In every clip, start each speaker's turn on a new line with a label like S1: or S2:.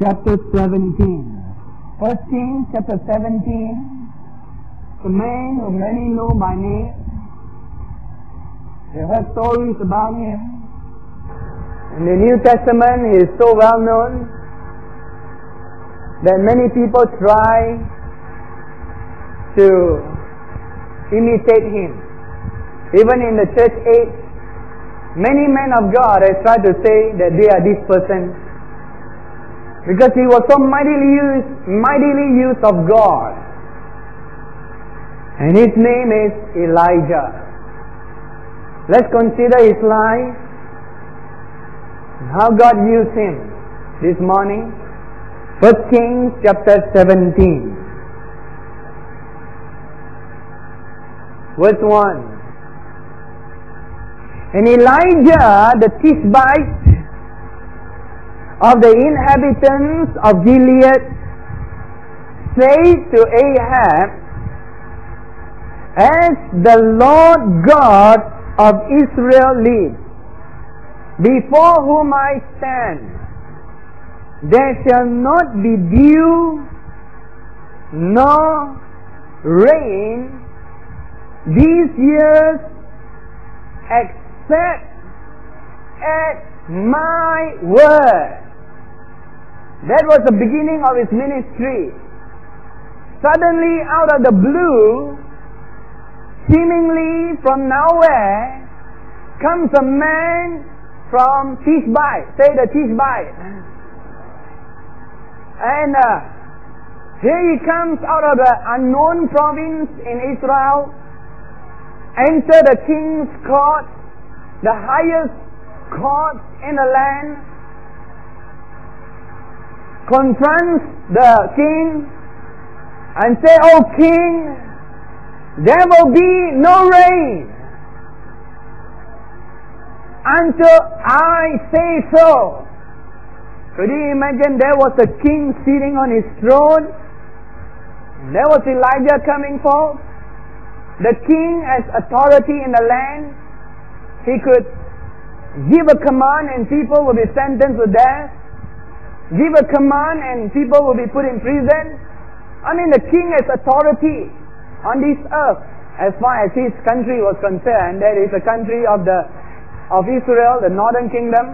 S1: chapter 17. First Kings chapter 17. The man who many know by name. They heard stories about him. In the New Testament, he is so well known that many people try to imitate him. Even in the church age, many men of God have tried to say that they are this person because he was so mightily used, mightily used of God. And his name is Elijah. Let's consider his life and how God used him this morning. First Kings chapter 17. Verse 1. And Elijah the Tishbite of the inhabitants of Gilead say to Ahab, As the Lord God of Israel lives, before whom I stand, there shall not be dew nor rain these years except at my word. That was the beginning of his ministry. Suddenly, out of the blue, seemingly from nowhere, comes a man from Tishbite. Say the Tishbite. And uh, here he comes out of the unknown province in Israel, enter the king's court, the highest court in the land, confronts the king and say, Oh king, there will be no rain until I say so. Could you imagine there was a king sitting on his throne? There was Elijah coming forth. The king has authority in the land. He could give a command and people will be sentenced to death. Give a command and people will be put in prison. I mean, the king has authority on this earth as far as his country was concerned. That is the country of the of Israel, the northern kingdom.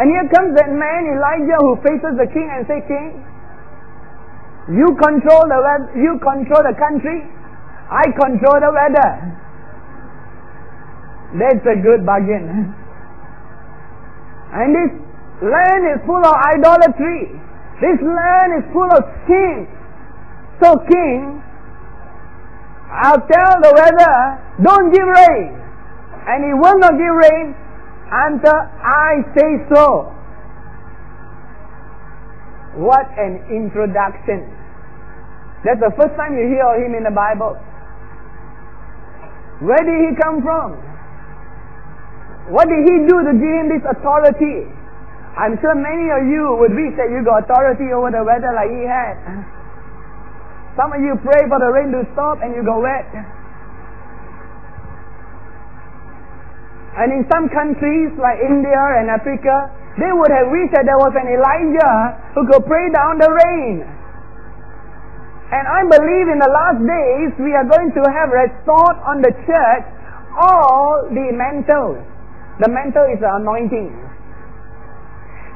S1: And here comes that man Elijah who faces the king and say, King, you control the you control the country. I control the weather. That's a good bargain. And this land is full of idolatry. This land is full of sin. So, king, I'll tell the weather, don't give rain. And he will not give rain until I say so. What an introduction. That's the first time you hear of him in the Bible. Where did he come from? What did he do to give him this authority? I'm sure many of you would wish that you got authority over the weather like he had. Some of you pray for the rain to stop and you go wet. And in some countries like India and Africa, they would have wished that there was an Elijah who could pray down the rain. And I believe in the last days we are going to have restored on the church all the mantles. The mantle is the anointing.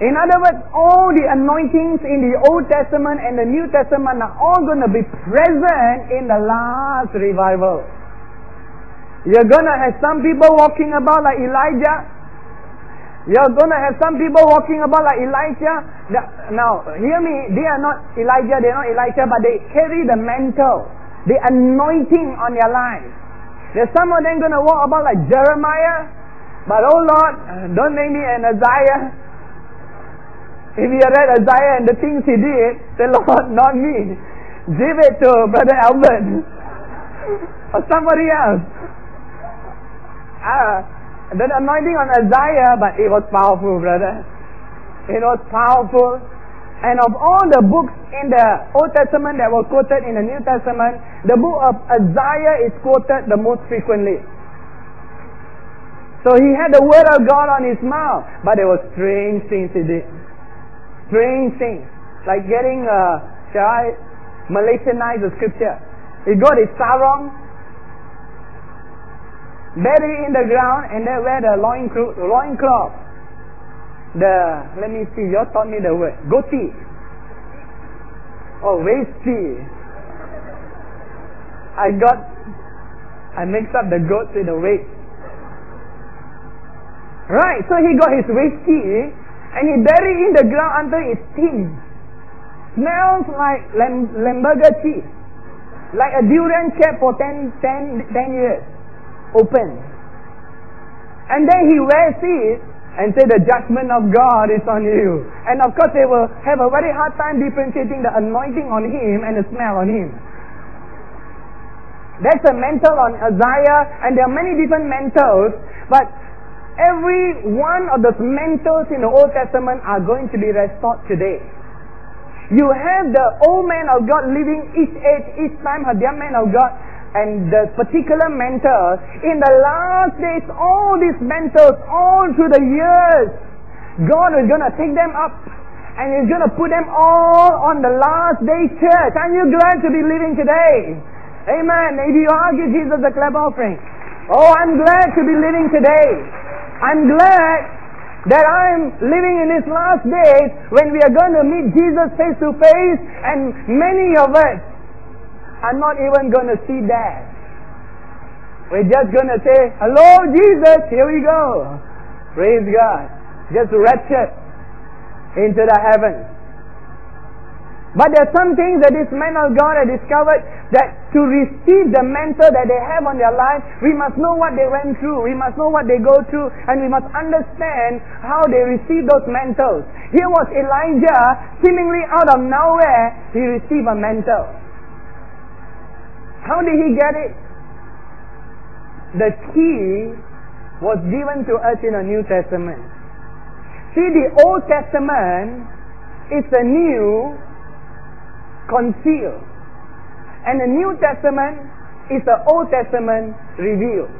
S1: In other words, all the anointings in the Old Testament and the New Testament are all going to be present in the last revival. You're going to have some people walking about like Elijah. You're going to have some people walking about like Elijah. Now, hear me. They are not Elijah, they are not Elijah, but they carry the mantle, the anointing on their lives. There's some of them going to walk about like Jeremiah. But oh Lord, don't make me an Isaiah. If you read Isaiah and the things he did, say, Lord, not me. Give it to Brother Albert or somebody else. Uh, the anointing on Isaiah, but it was powerful, brother. It was powerful. And of all the books in the Old Testament that were quoted in the New Testament, the book of Isaiah is quoted the most frequently. So he had the word of God on his mouth, but there were strange things he did. Strange things, like getting, uh, shall I Malaysianize the scripture? He got his sarong, bury in the ground, and then wear the loin, loin cloth. The, let me see, you taught me the word, goti. Oh, waisty. I got, I mixed up the goat with the waist. Right, so he got his waisty and he buried in the ground until it stinks. Smells like Lam- cheese. Like a durian kept for 10, 10, 10 years. Open. And then he wears it and say the judgment of God is on you. And of course they will have a very hard time differentiating the anointing on him and the smell on him. That's a mantle on Isaiah and there are many different mantles, but every one of those mantles in the Old Testament are going to be restored today. You have the old man of God living each age, each time a young man of God, and the particular mentor. In the last days, all these mentors, all through the years, God is going to take them up and He's going to put them all on the last day church. Aren't you glad to be living today? Amen. If you argue Jesus a clap offering. Oh, I'm glad to be living today. I'm glad that I'm living in these last days when we are going to meet Jesus face to face and many of us are not even going to see that. We're just going to say, hello Jesus, here we go. Praise God. Just raptured into the heavens. But there are some things that this man of God has discovered that to receive the mentor that they have on their life, we must know what they went through. We must know what they go through and we must understand how they receive those mentors. Here was Elijah, seemingly out of nowhere, he received a mentor. How did he get it? The key was given to us in the New Testament. See, the Old Testament is the new concealed. And the New Testament is the Old Testament revealed.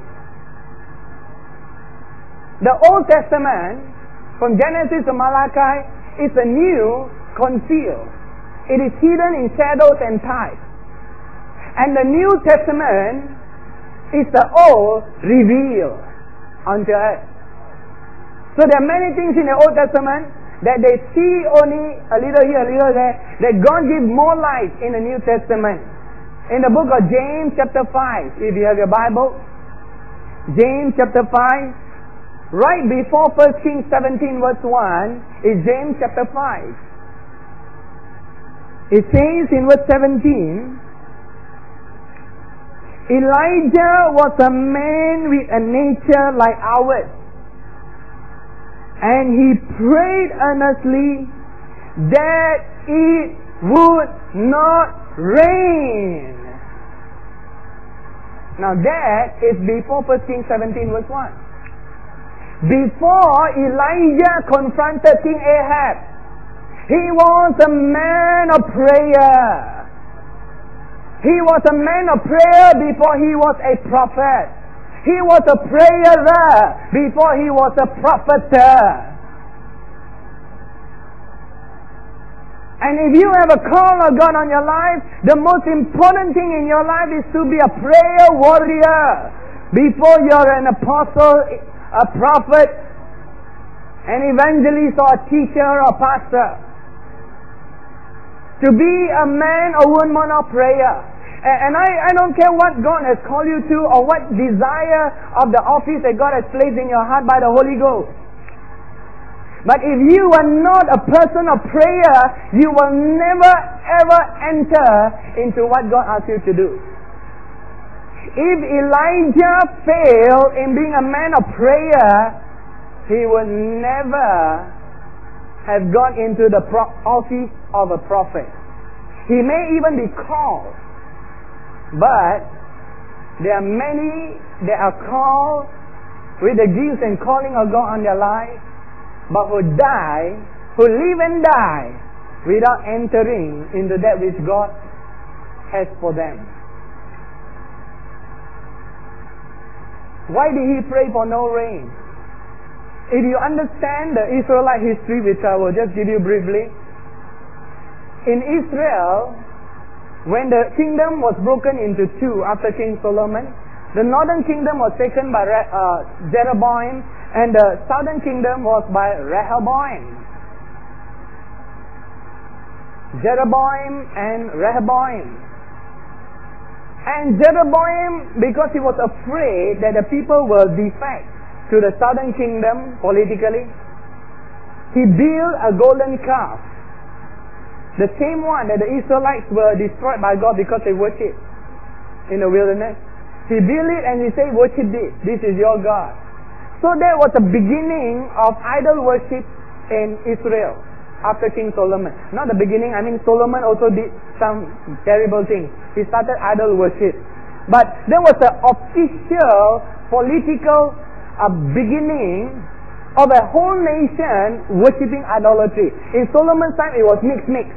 S1: The Old Testament, from Genesis to Malachi, is the new concealed. It is hidden in shadows and types. And the New Testament is the Old revealed unto us. So there are many things in the Old Testament that they see only a little here, a little there, that God gives more light in the New Testament. In the book of James chapter 5, if you have your Bible, James chapter 5, right before 1 Kings 17 verse 1 is James chapter 5. It says in verse 17, Elijah was a man with a nature like ours and he prayed earnestly that it would not rain. Now that is before 1 Kings 17 verse 1. Before Elijah confronted King Ahab, he was a man of prayer. He was a man of prayer before he was a prophet. He was a prayer before he was a prophet. And if you have a call of God on your life, the most important thing in your life is to be a prayer warrior before you're an apostle, a prophet, an evangelist, or a teacher, or pastor. To be a man or woman of prayer. And I, I don't care what God has called you to or what desire of the office that God has placed in your heart by the Holy Ghost. But if you are not a person of prayer, you will never ever enter into what God asks you to do. If Elijah failed in being a man of prayer, he would never have gone into the office of a prophet. He may even be called but there are many that are called with the gifts and calling of God on their life, but who die, who live and die without entering into that which God has for them. Why did he pray for no rain? if you understand the Israelite history, which I will just give you briefly, in Israel, when the kingdom was broken into two after King Solomon, the northern kingdom was taken by uh, Jeroboam, and the southern kingdom was by Rehoboam. Jeroboam and Rehoboam. And Jeroboam, because he was afraid that the people will defect to the southern kingdom politically, he built a golden calf. The same one that the Israelites were destroyed by God because they worshipped in the wilderness. He built it and he said, worship this. This is your God. So that was the beginning of idol worship in Israel after King Solomon. Not the beginning, I mean Solomon also did some terrible things. He started idol worship. But there was an official political uh, beginning of a whole nation worshipping idolatry. In Solomon's time, it was mixed mix.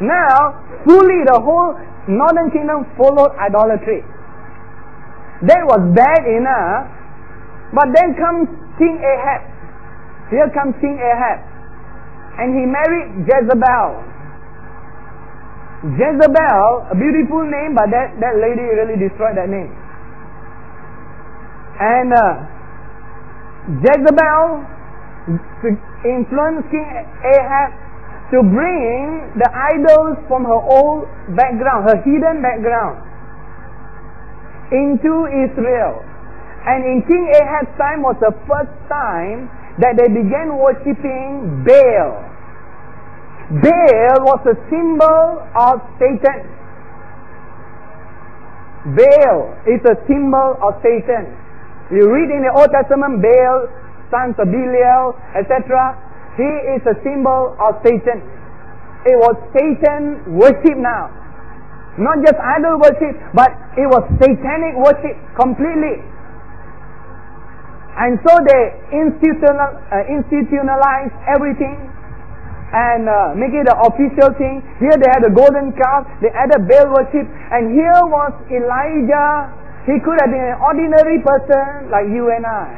S1: Now, fully the whole northern kingdom followed idolatry. That was bad enough, but then comes King Ahab. Here comes King Ahab and he married Jezebel. Jezebel, a beautiful name, but that, that lady really destroyed that name. And uh, Jezebel influenced King Ahab to bring the idols from her old background, her hidden background, into Israel. And in King Ahab's time was the first time that they began worshipping Baal. Baal was a symbol of Satan. Baal is a symbol of Satan. You read in the Old Testament, Baal, sons of Belial, etc. He is a symbol of Satan. It was Satan worship now. Not just idol worship, but it was satanic worship completely. And so they institutional, uh, institutionalized everything and uh, make it an official thing. Here they had a golden calf, they had a Baal worship, and here was Elijah. He could have been an ordinary person like you and I,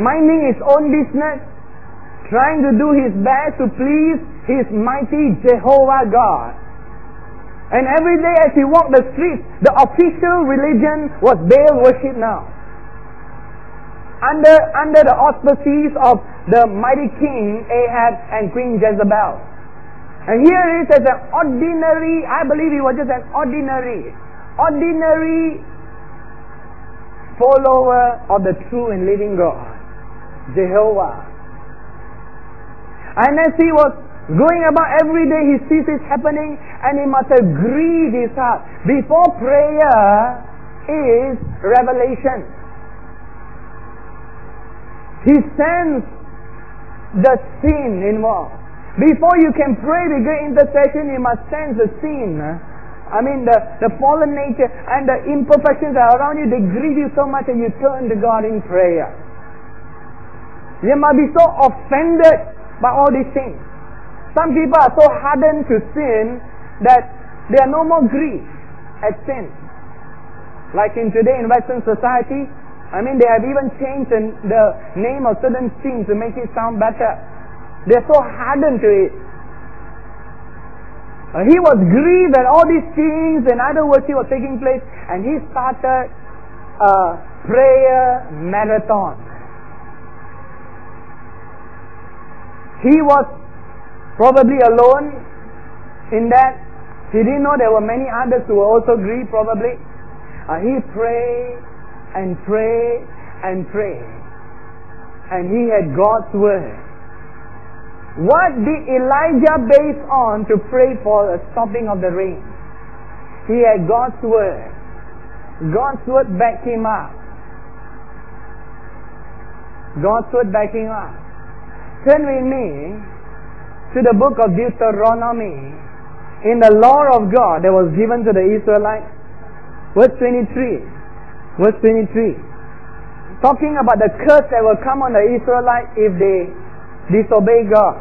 S1: minding his own business, trying to do his best to please his mighty Jehovah God. And every day as he walked the streets, the official religion was Baal worship now under, under the auspices of the mighty king Ahab and Queen Jezebel. And here is as an ordinary, I believe he was just an ordinary, ordinary follower of the true and living God, Jehovah. And as he was going about every day, he sees this happening and he must grieved his heart. Before prayer is revelation. He sends the sin involved. Before you can pray with great intercession, you must sense the sin. I mean, the, the fallen nature and the imperfections around you, they grieve you so much and you turn to God in prayer. You must be so offended by all these things. Some people are so hardened to sin that they are no more grieved at sin. Like in today in Western society, I mean, they have even changed the name of certain things to make it sound better. They're so hardened to it. Uh, he was grieved that all these things and other worship were taking place, and he started a prayer marathon. He was probably alone in that. He didn't know there were many others who were also grieved, probably. Uh, he prayed and prayed and prayed. And he had God's word. What did Elijah base on to pray for the stopping of the rain? He had God's word. God's word backed him up. God's word him up. Turn with me to the book of Deuteronomy. In the law of God that was given to the Israelites, verse 23. Verse 23. Talking about the curse that will come on the Israelites if they disobey God.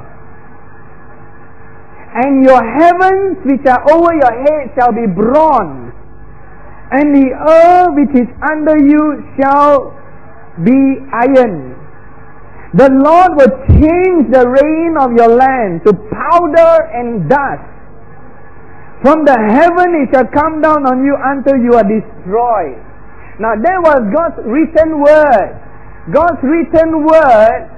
S1: And your heavens which are over your head shall be bronze, and the earth which is under you shall be iron. The Lord will change the rain of your land to powder and dust. From the heaven it shall come down on you until you are destroyed. Now that was God's written word. God's written word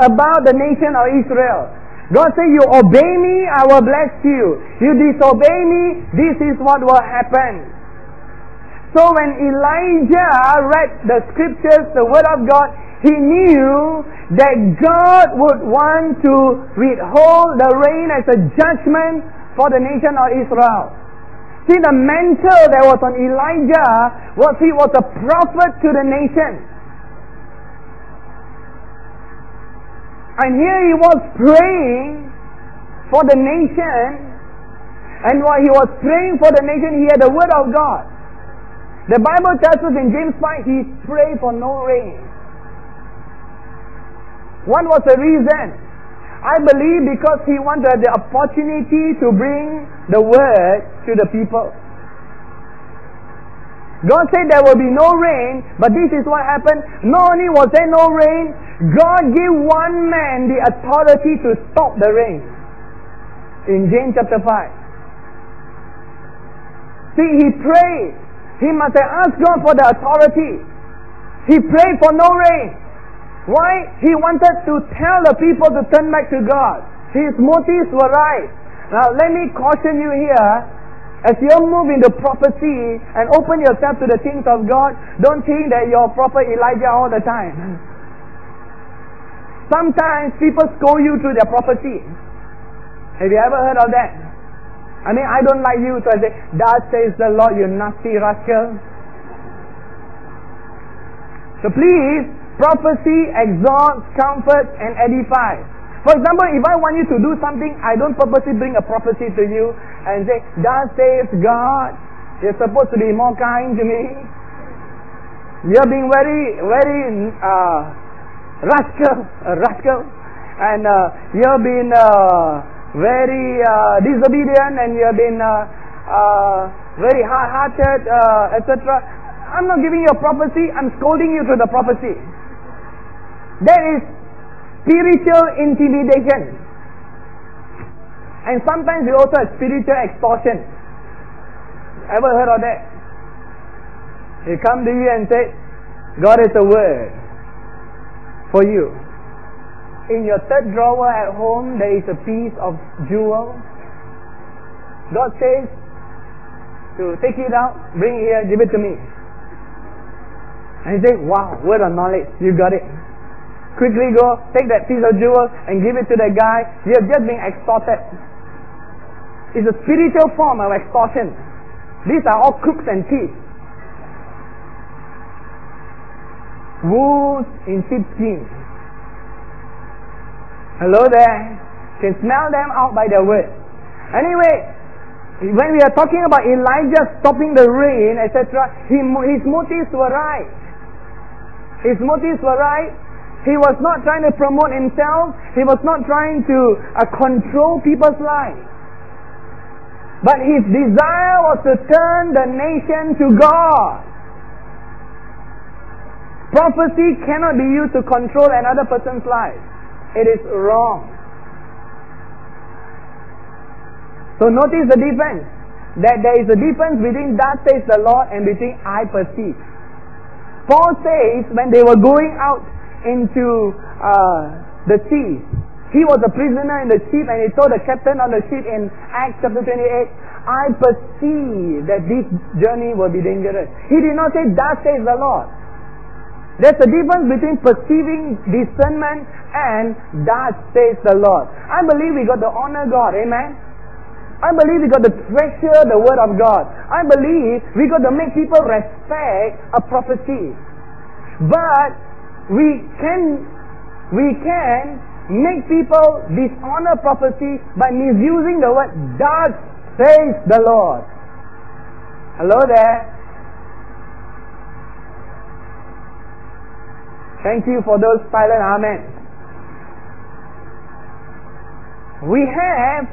S1: about the nation of Israel. God said, You obey me, I will bless you. You disobey me, this is what will happen. So when Elijah read the scriptures, the word of God, he knew that God would want to withhold the rain as a judgment for the nation of Israel. See, the mantle that was on Elijah was he was a prophet to the nation. And here he was praying for the nation. And while he was praying for the nation, he had the word of God. The Bible tells us in James 5, he prayed for no rain. What was the reason? I believe because he wanted the opportunity to bring the word to the people. God said there will be no rain, but this is what happened. Not only was there no rain, God gave one man the authority to stop the rain. In James chapter 5. See, he prayed. He must have asked God for the authority. He prayed for no rain. Why? He wanted to tell the people to turn back to God. His motives were right. Now, let me caution you here. As you move into prophecy and open yourself to the things of God, don't think that you're prophet Elijah all the time. Sometimes people scold you through their prophecy. Have you ever heard of that? I mean, I don't like you, so I say, Thus says the Lord, you nasty rascal. So please, Prophecy exhorts, comforts, and edifies. For example, if I want you to do something, I don't purposely bring a prophecy to you and say, Thus says God, you're supposed to be more kind to me. You're being very, very uh, rascal, uh, rascal, and uh, you've been uh, very uh, disobedient, and you've been uh, uh, very hard-hearted, etc. I'm not giving you a prophecy. I'm scolding you to the prophecy. There is spiritual intimidation. And sometimes we also have spiritual extortion. Ever heard of that? He come to you and say, God is a word for you. In your third drawer at home, there is a piece of jewel. God says to take it out, bring it here, give it to me. And you say, wow, word of knowledge, you got it. Quickly go, take that piece of jewel and give it to that guy. You have just been extorted. It's a spiritual form of extortion. These are all crooks and thieves. Wolves in sheepskin. Hello there. Can smell them out by their words. Anyway, when we are talking about Elijah stopping the rain, etc., his motives were right. His motives were right he was not trying to promote himself. He was not trying to uh, control people's lives. But his desire was to turn the nation to God. Prophecy cannot be used to control another person's life. It is wrong. So notice the difference. That there is a difference between that says the Lord and between I perceive. Paul says when they were going out into uh, the sea. He was a prisoner in the ship and he told the captain of the ship in Acts chapter 28, I perceive that this journey will be dangerous. He did not say, that says the Lord. There's a difference between perceiving discernment and that says the Lord. I believe we got to honor God. Amen. I believe we got to treasure the word of God. I believe we got to make people respect a prophecy. But we can we can make people dishonor prophecy by misusing the word thus says the Lord. Hello there. Thank you for those silent amen. We have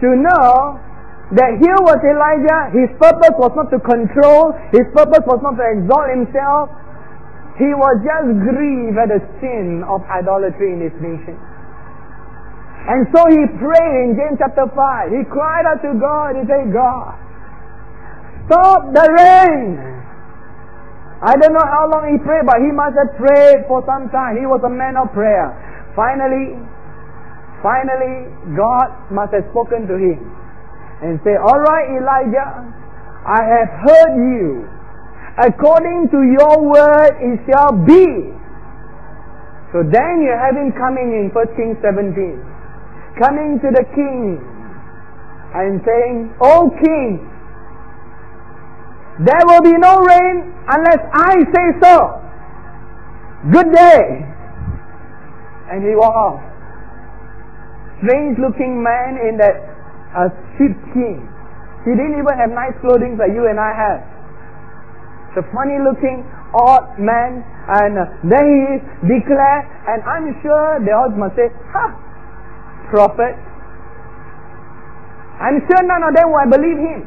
S1: to know that here was Elijah, his purpose was not to control, his purpose was not to exalt himself, He was just grieved at the sin of idolatry in his nation. And so he prayed in James chapter 5. He cried out to God. He said, God, stop the rain. I don't know how long he prayed, but he must have prayed for some time. He was a man of prayer. Finally, finally, God must have spoken to him and said, All right, Elijah, I have heard you. According to your word, it shall be. So then you have him coming in 1 Kings 17, coming to the king and saying, O king, there will be no rain unless I say so. Good day. And he walked off. Strange looking man in that uh, king. He didn't even have nice clothing like you and I have. The funny looking odd man and uh, then he is declared and I'm sure they all must say, Ha! Prophet. I'm sure none of them will believe him.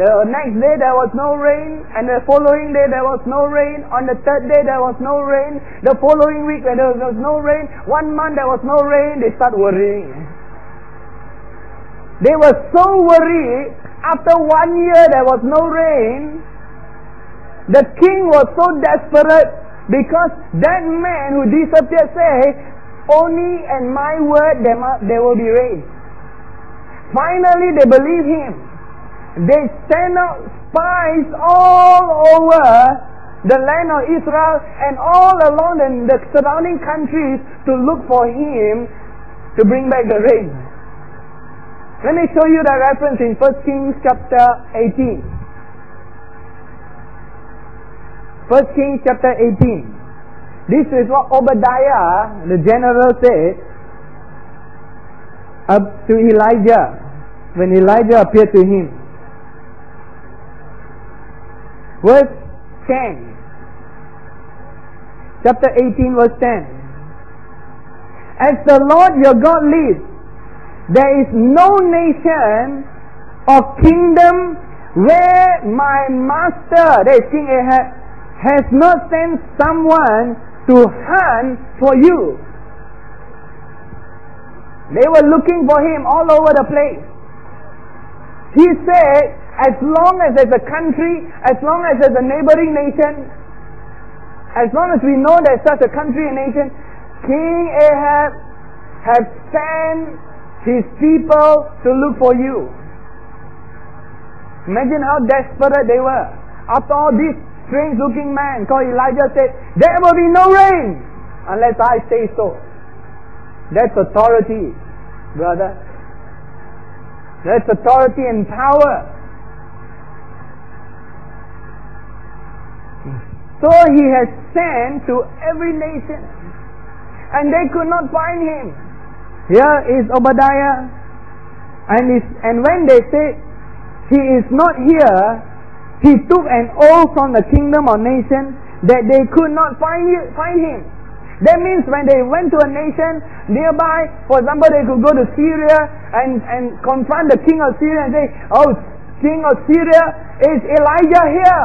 S1: The next day there was no rain, and the following day there was no rain. On the third day there was no rain. The following week there was no rain, one month there was no rain, they start worrying. They were so worried after one year there was no rain. The king was so desperate because that man who disappeared said, only in my word there, must, there will be rain. Finally they believe him. They send out spies all over the land of Israel and all along the, the surrounding countries to look for him to bring back the rain. Let me show you the reference in 1 Kings chapter 18. 1 Kings chapter 18. This is what Obadiah, the general, said up to Elijah when Elijah appeared to him. verse 10. Chapter 18, verse 10. As the Lord your God lives, there is no nation or kingdom where my master, that is King Ahab, has not sent someone to hunt for you. They were looking for him all over the place. He said, as long as there's a country, as long as there's a neighboring nation, as long as we know there's such a country and nation, King Ahab has sent his people to look for you. Imagine how desperate they were. After all, this strange looking man called Elijah said, There will be no rain unless I say so. That's authority, brother. That's authority and power. So he has sent to every nation, and they could not find him. Here is Obadiah, and, and when they say, he is not here, he took an oath from the kingdom or nation that they could not find, find him. That means when they went to a nation nearby, for example, they could go to Syria and, and confront the king of Syria and say, Oh, king of Syria, is Elijah here?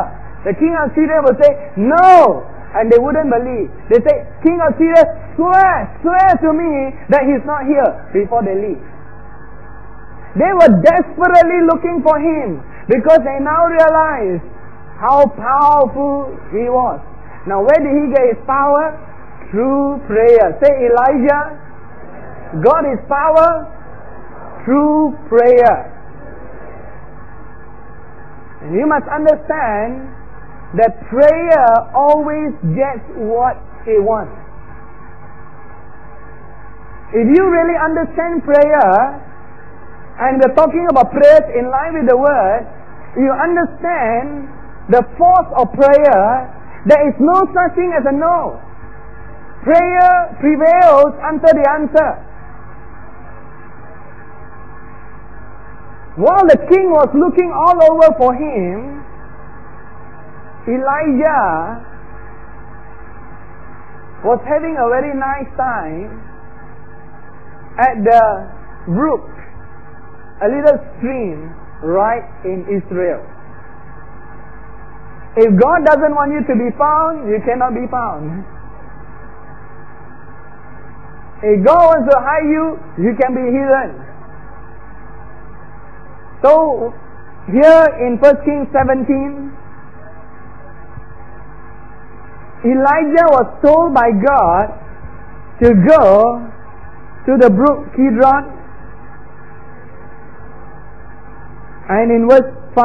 S1: The king of Syria would say, No! And they wouldn't believe. They say, King of Syria, swear, swear to me that he's not here before they leave. They were desperately looking for him because they now realize how powerful he was. Now, where did he get his power? Through prayer. Say, Elijah, got his power through prayer. And you must understand that prayer always gets what it wants. If you really understand prayer, and we're talking about prayers in line with the word, you understand the force of prayer, there is no such thing as a no. Prayer prevails until the answer. While the king was looking all over for him, Elijah was having a very nice time at the brook, a little stream right in Israel. If God doesn't want you to be found, you cannot be found. If God wants to hide you, you can be hidden. So, here in 1 Kings 17, Elijah was told by God to go to the brook Kidron. And in verse 5,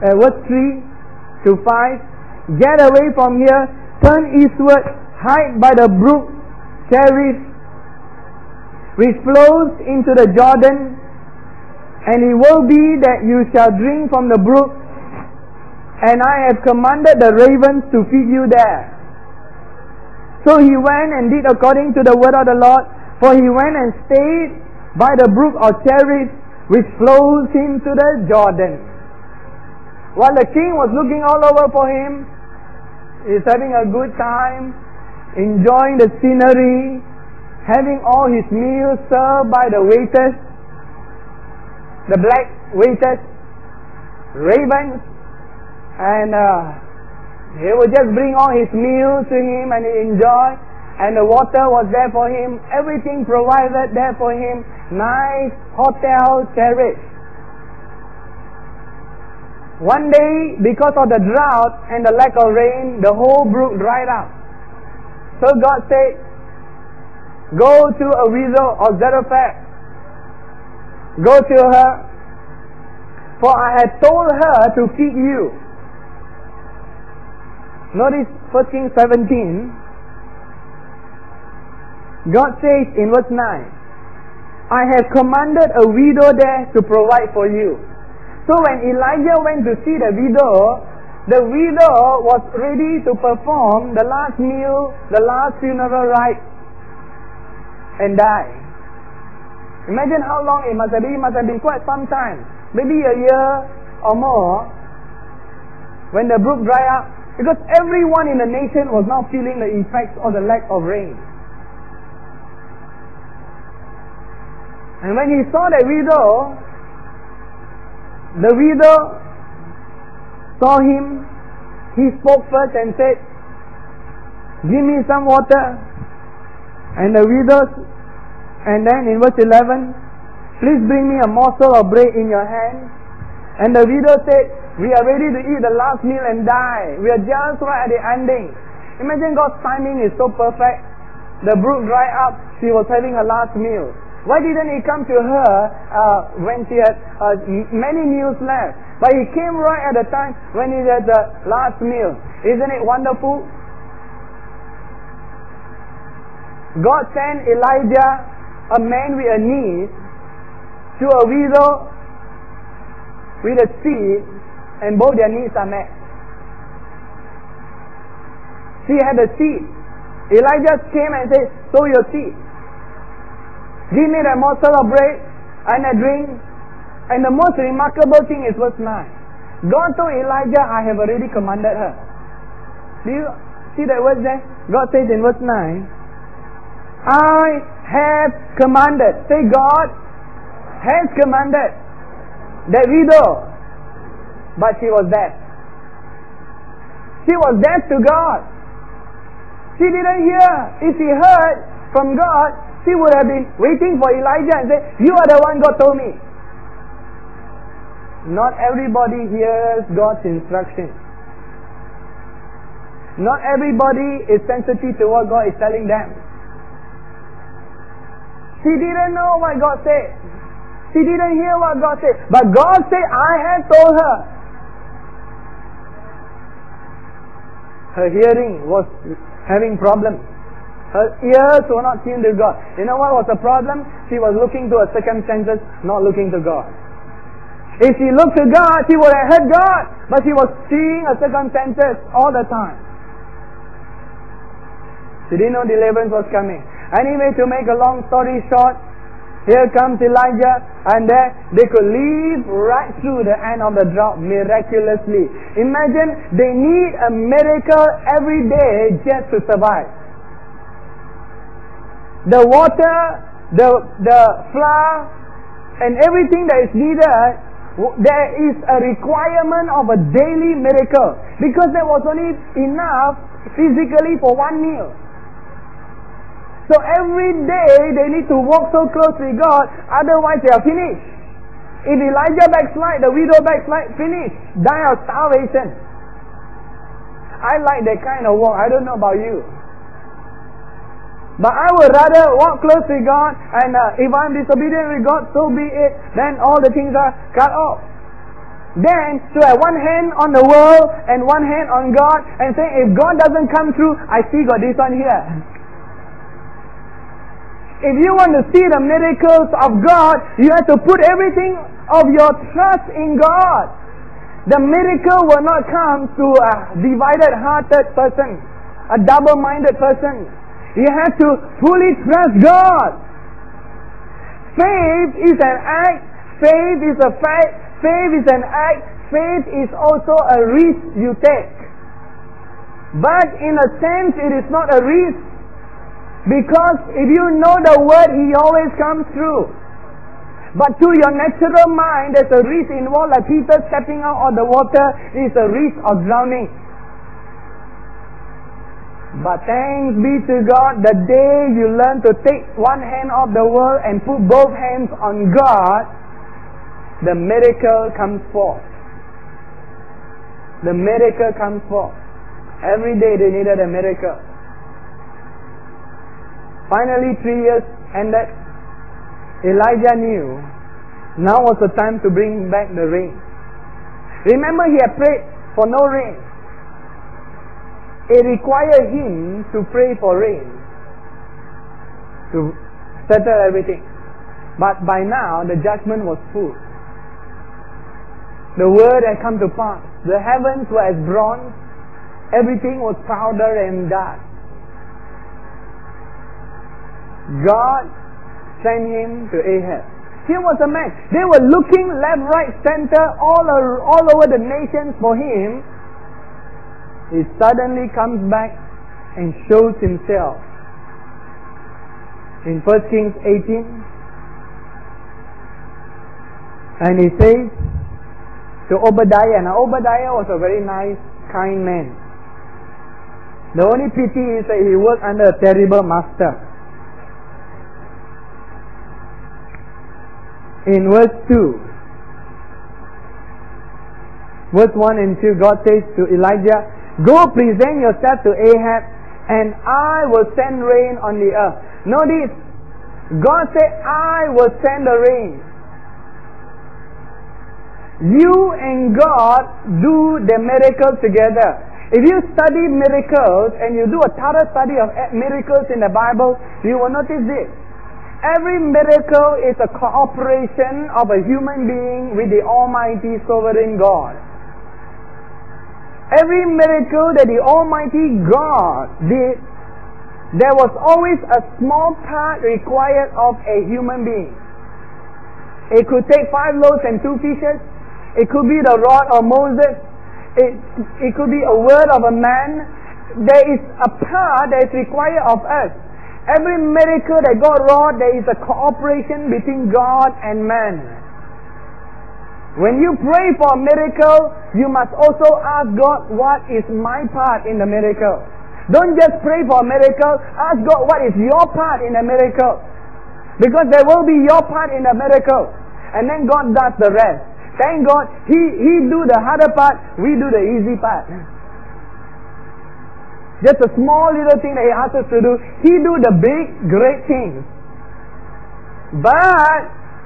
S1: uh, verse 3 to 5, get away from here, turn eastward, hide by the brook Cherith, which flows into the Jordan, and it will be that you shall drink from the brook and I have commanded the ravens to feed you there. So he went and did according to the word of the Lord, for he went and stayed by the brook of Cherith, which flows into the Jordan. While the king was looking all over for him, he's having a good time, enjoying the scenery, having all his meals served by the waiters, the black waiters, ravens, and uh, he would just bring all his meals to him and he enjoy and the water was there for him. Everything provided there for him. Nice hotel terrace. One day because of the drought and the lack of rain the whole brook dried up. So god said go to a widow of zarephath. Go to her for i had told her to feed you Notice 1 Kings 17. God says in verse 9, I have commanded a widow there to provide for you. So when Elijah went to see the widow, the widow was ready to perform the last meal, the last funeral rite, and die. Imagine how long it must have been. It must have been quite some time, maybe a year or more. When the brook dried up, because everyone in the nation was now feeling the effects of the lack of rain. And when he saw the widow, the widow saw him, he spoke first and said, Give me some water. And the widow, and then in verse 11, Please bring me a morsel of bread in your hand. And the widow said, we are ready to eat the last meal and die. We are just right at the ending. Imagine God's timing is so perfect. The brook dried up. She was having her last meal. Why didn't he come to her uh, when she had uh, many meals left? But he came right at the time when he had the last meal. Isn't it wonderful? God sent Elijah, a man with a need, to a widow with a seed and both their needs are met. She had a seed. Elijah came and said, Sow your seed. Give me a morsel of bread and a drink. And the most remarkable thing is verse 9. God told Elijah, I have already commanded her. Do you see that word there? God says in verse 9, I have commanded. Say, God has commanded that widow but she was dead. She was dead to God. She didn't hear. If she heard from God, she would have been waiting for Elijah and say, You are the one God told me. Not everybody hears God's instruction. Not everybody is sensitive to what God is telling them. She didn't know what God said. She didn't hear what God said. But God said, I have told her. Her hearing was having problems. Her ears were not tuned to God. You know what was the problem? She was looking to her circumstances, not looking to God. If she looked to God, she would have heard God, but she was seeing her circumstances all the time. She didn't know deliverance was coming. Anyway, to make a long story short, here comes Elijah, and they could live right through the end of the drought miraculously. Imagine they need a miracle every day just to survive. The water, the, the flour, and everything that is needed there is a requirement of a daily miracle because there was only enough physically for one meal. So every day they need to walk so close with God, otherwise they are finished. If Elijah backslide, the widow backslide, finish, die of starvation. I like that kind of walk. I don't know about you. But I would rather walk close to God and uh, if I'm disobedient with God, so be it. Then all the things are cut off. Then to have one hand on the world and one hand on God and say, if God doesn't come through, I see got this one here. If you want to see the miracles of God, you have to put everything of your trust in God. The miracle will not come to a divided hearted person, a double minded person. You have to fully trust God. Faith is an act. Faith is a fact. Faith is an act. Faith is also a risk you take. But in a sense, it is not a risk. Because if you know the word, He always comes through. But to your natural mind, there's a risk involved, like Peter stepping out of the water is a risk of drowning. But thanks be to God, the day you learn to take one hand off the world and put both hands on God, the miracle comes forth. The miracle comes forth. Every day they needed a miracle. Finally, three years ended. Elijah knew now was the time to bring back the rain. Remember, he had prayed for no rain it required him to pray for rain to settle everything. But by now, the judgment was full. The word had come to pass. The heavens were as bronze. Everything was powder and dark. God sent him to Ahab. Here was a man. They were looking left, right, center, all, all over the nations for him he suddenly comes back and shows himself. In 1 Kings 18, and he says to Obadiah, now Obadiah was a very nice, kind man. The only pity is that he worked under a terrible master. In verse 2, verse 1 and 2, God says to Elijah, Go present yourself to Ahab, and I will send rain on the earth. Notice, God said, I will send the rain. You and God do the miracles together. If you study miracles and you do a thorough study of miracles in the Bible, you will notice this. Every miracle is a cooperation of a human being with the Almighty Sovereign God. Every miracle that the Almighty God did, there was always a small part required of a human being. It could take five loaves and two fishes. It could be the rod of Moses. It, it could be a word of a man. There is a part that is required of us. Every miracle that God wrought, there is a cooperation between God and man. When you pray for a miracle, you must also ask God, what is my part in the miracle? Don't just pray for a miracle, ask God, what is your part in the miracle? Because there will be your part in the miracle. And then God does the rest. Thank God, He, he do the harder part, we do the easy part. Just a small little thing that He asks us to do, He do the big, great things. But,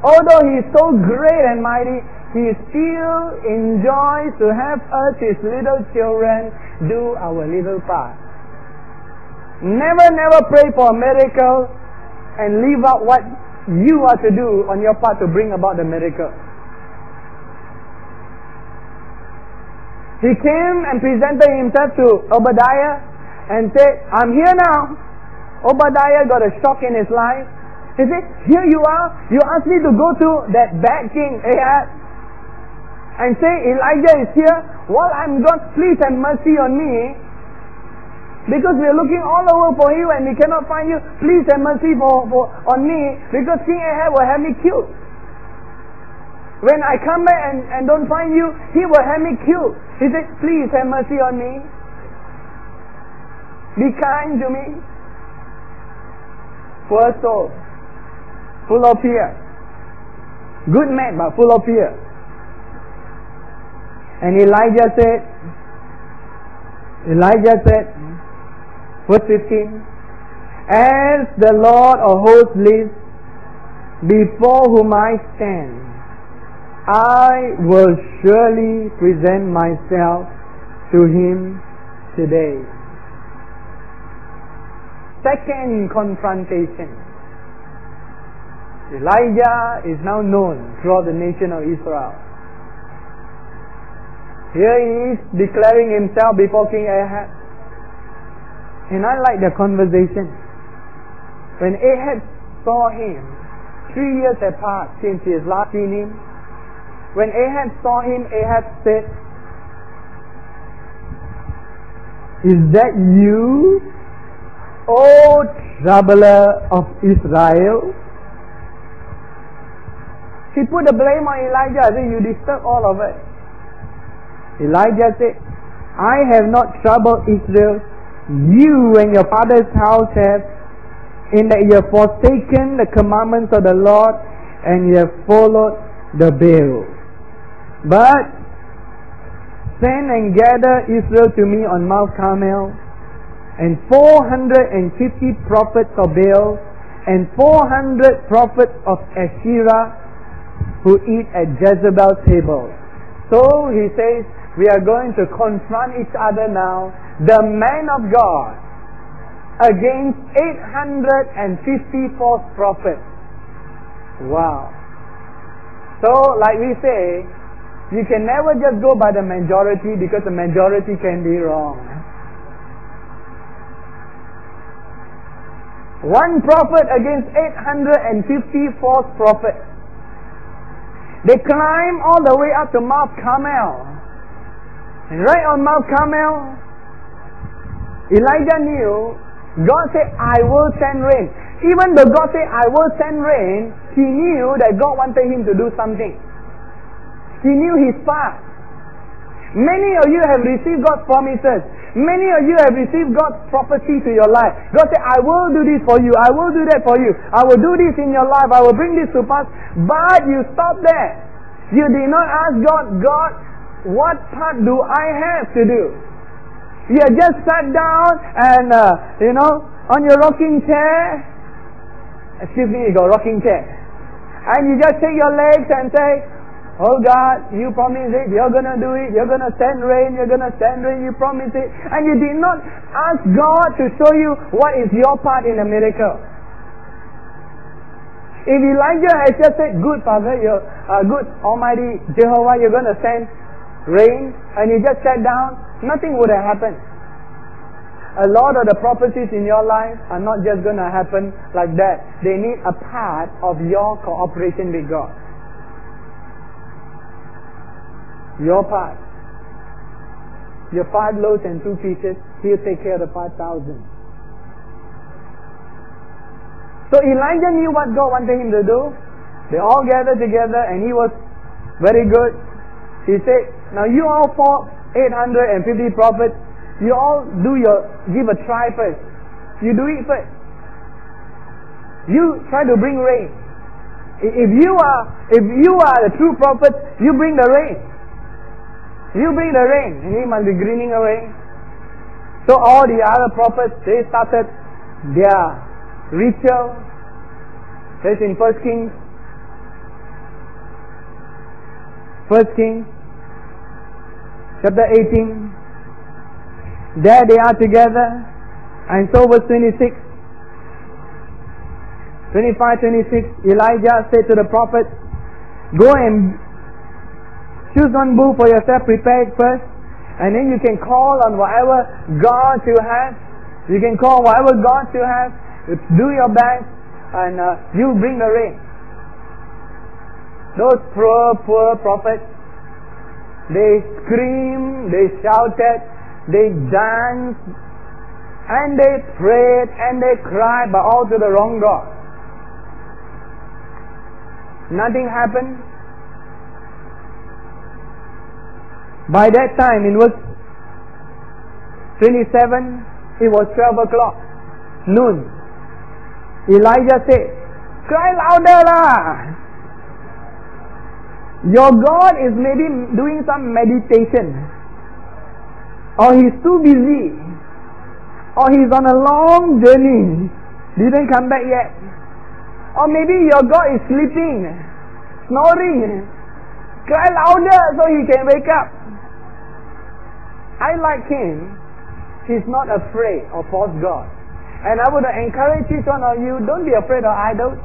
S1: although He is so great and mighty, he still enjoys to have us, his little children, do our little part. Never, never pray for a miracle and leave out what you are to do on your part to bring about the miracle. He came and presented himself to Obadiah and said, I'm here now. Obadiah got a shock in his life. He said, Here you are. You asked me to go to that bad king Ahab and say, Elijah is here, While I'm God, please have mercy on me. Because we are looking all over for you and we cannot find you. Please have mercy for, for on me because King Ahab will have me killed. when I come back and, and don't find you, he will have me killed. He said, please have mercy on me. Be kind to me. Poor soul. Full of fear. Good man, but full of fear. And Elijah said, Elijah said, verse 15, As the Lord of hosts lives, before whom I stand, I will surely present myself to him today. Second confrontation. Elijah is now known throughout the nation of Israel. Here he is declaring himself before King Ahab. And I like the conversation. When Ahab saw him, three years had passed since he has last seen him. When Ahab saw him, Ahab said, Is that you, O troubler of Israel? He put the blame on Elijah. Think you disturb all of it. Elijah said, I have not troubled Israel. You and your father's house have, in that you have forsaken the commandments of the Lord and you have followed the Baal. But send and gather Israel to me on Mount Carmel, and 450 prophets of Baal, and 400 prophets of Asherah who eat at Jezebel's table. So he says, we are going to confront each other now, the man of God, against 850 false prophets. Wow. So, like we say, you can never just go by the majority because the majority can be wrong. One prophet against 850 false prophets. They climb all the way up to Mount Carmel. And right on Mount Carmel, Elijah knew God said, I will send rain. Even though God said, I will send rain, he knew that God wanted him to do something. He knew his part. Many of you have received God's promises. Many of you have received God's prophecy to your life. God said, I will do this for you. I will do that for you. I will do this in your life. I will bring this to pass. But you stop there. You did not ask God, God, what part do I have to do? You just sat down and, uh, you know, on your rocking chair. Excuse me, you got rocking chair. And you just take your legs and say, Oh God, you promised it, you're gonna do it, you're gonna send rain, you're gonna send rain, you promised it. And you did not ask God to show you what is your part in the miracle. If Elijah had just said, good Father, you're uh, good Almighty Jehovah, you're gonna send rain, and he just sat down, nothing would have happened. A lot of the prophecies in your life are not just gonna happen like that. They need a part of your cooperation with God. Your part. Your five loaves and two fishes, he'll take care of the five thousand. So Elijah knew what God wanted him to do. They all gathered together and he was very good. He said, Now you all four, 850 prophets, you all do your, give a try first. You do it first. You try to bring rain. If you are, if you are the true prophet, you bring the rain. You bring the rain, and he must be grinning away. So all the other prophets, they started their ritual. That's in First Kings. First Kings, chapter 18. There they are together. And so verse 26. 25, 26, Elijah said to the prophet, Go and Choose one book for yourself, prepare it first, and then you can call on whatever God you have. You can call whatever God you have. Do your best, and uh, you bring the rain. Those poor, poor prophets, they screamed, they shouted, they danced, and they prayed, and they cried, but all to the wrong God. Nothing happened. By that time, in verse 27, it was 12 o'clock, noon. Elijah said, Cry louder lah! Your God is maybe doing some meditation. Or he's too busy. Or he's on a long journey. Didn't come back yet. Or maybe your God is sleeping, snoring. Cry louder so he can wake up. I like him. He's not afraid of false God. And I would encourage each one of you, don't be afraid of idols.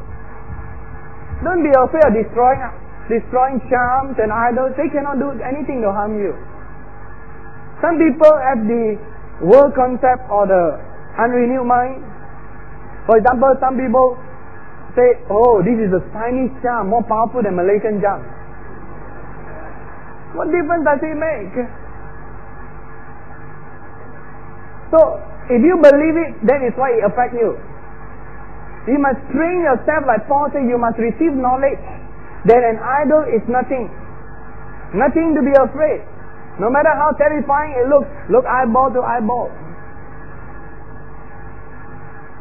S1: Don't be afraid of destroying, destroying charms and idols. They cannot do anything to harm you. Some people have the world concept or the unrenewed mind. For example, some people say, oh, this is a Chinese charm more powerful than Malaysian charm. What difference does it make? So, if you believe it, that is why it affects you. You must train yourself, like Paul said, you must receive knowledge that an idol is nothing. Nothing to be afraid. No matter how terrifying it looks, look eyeball to eyeball.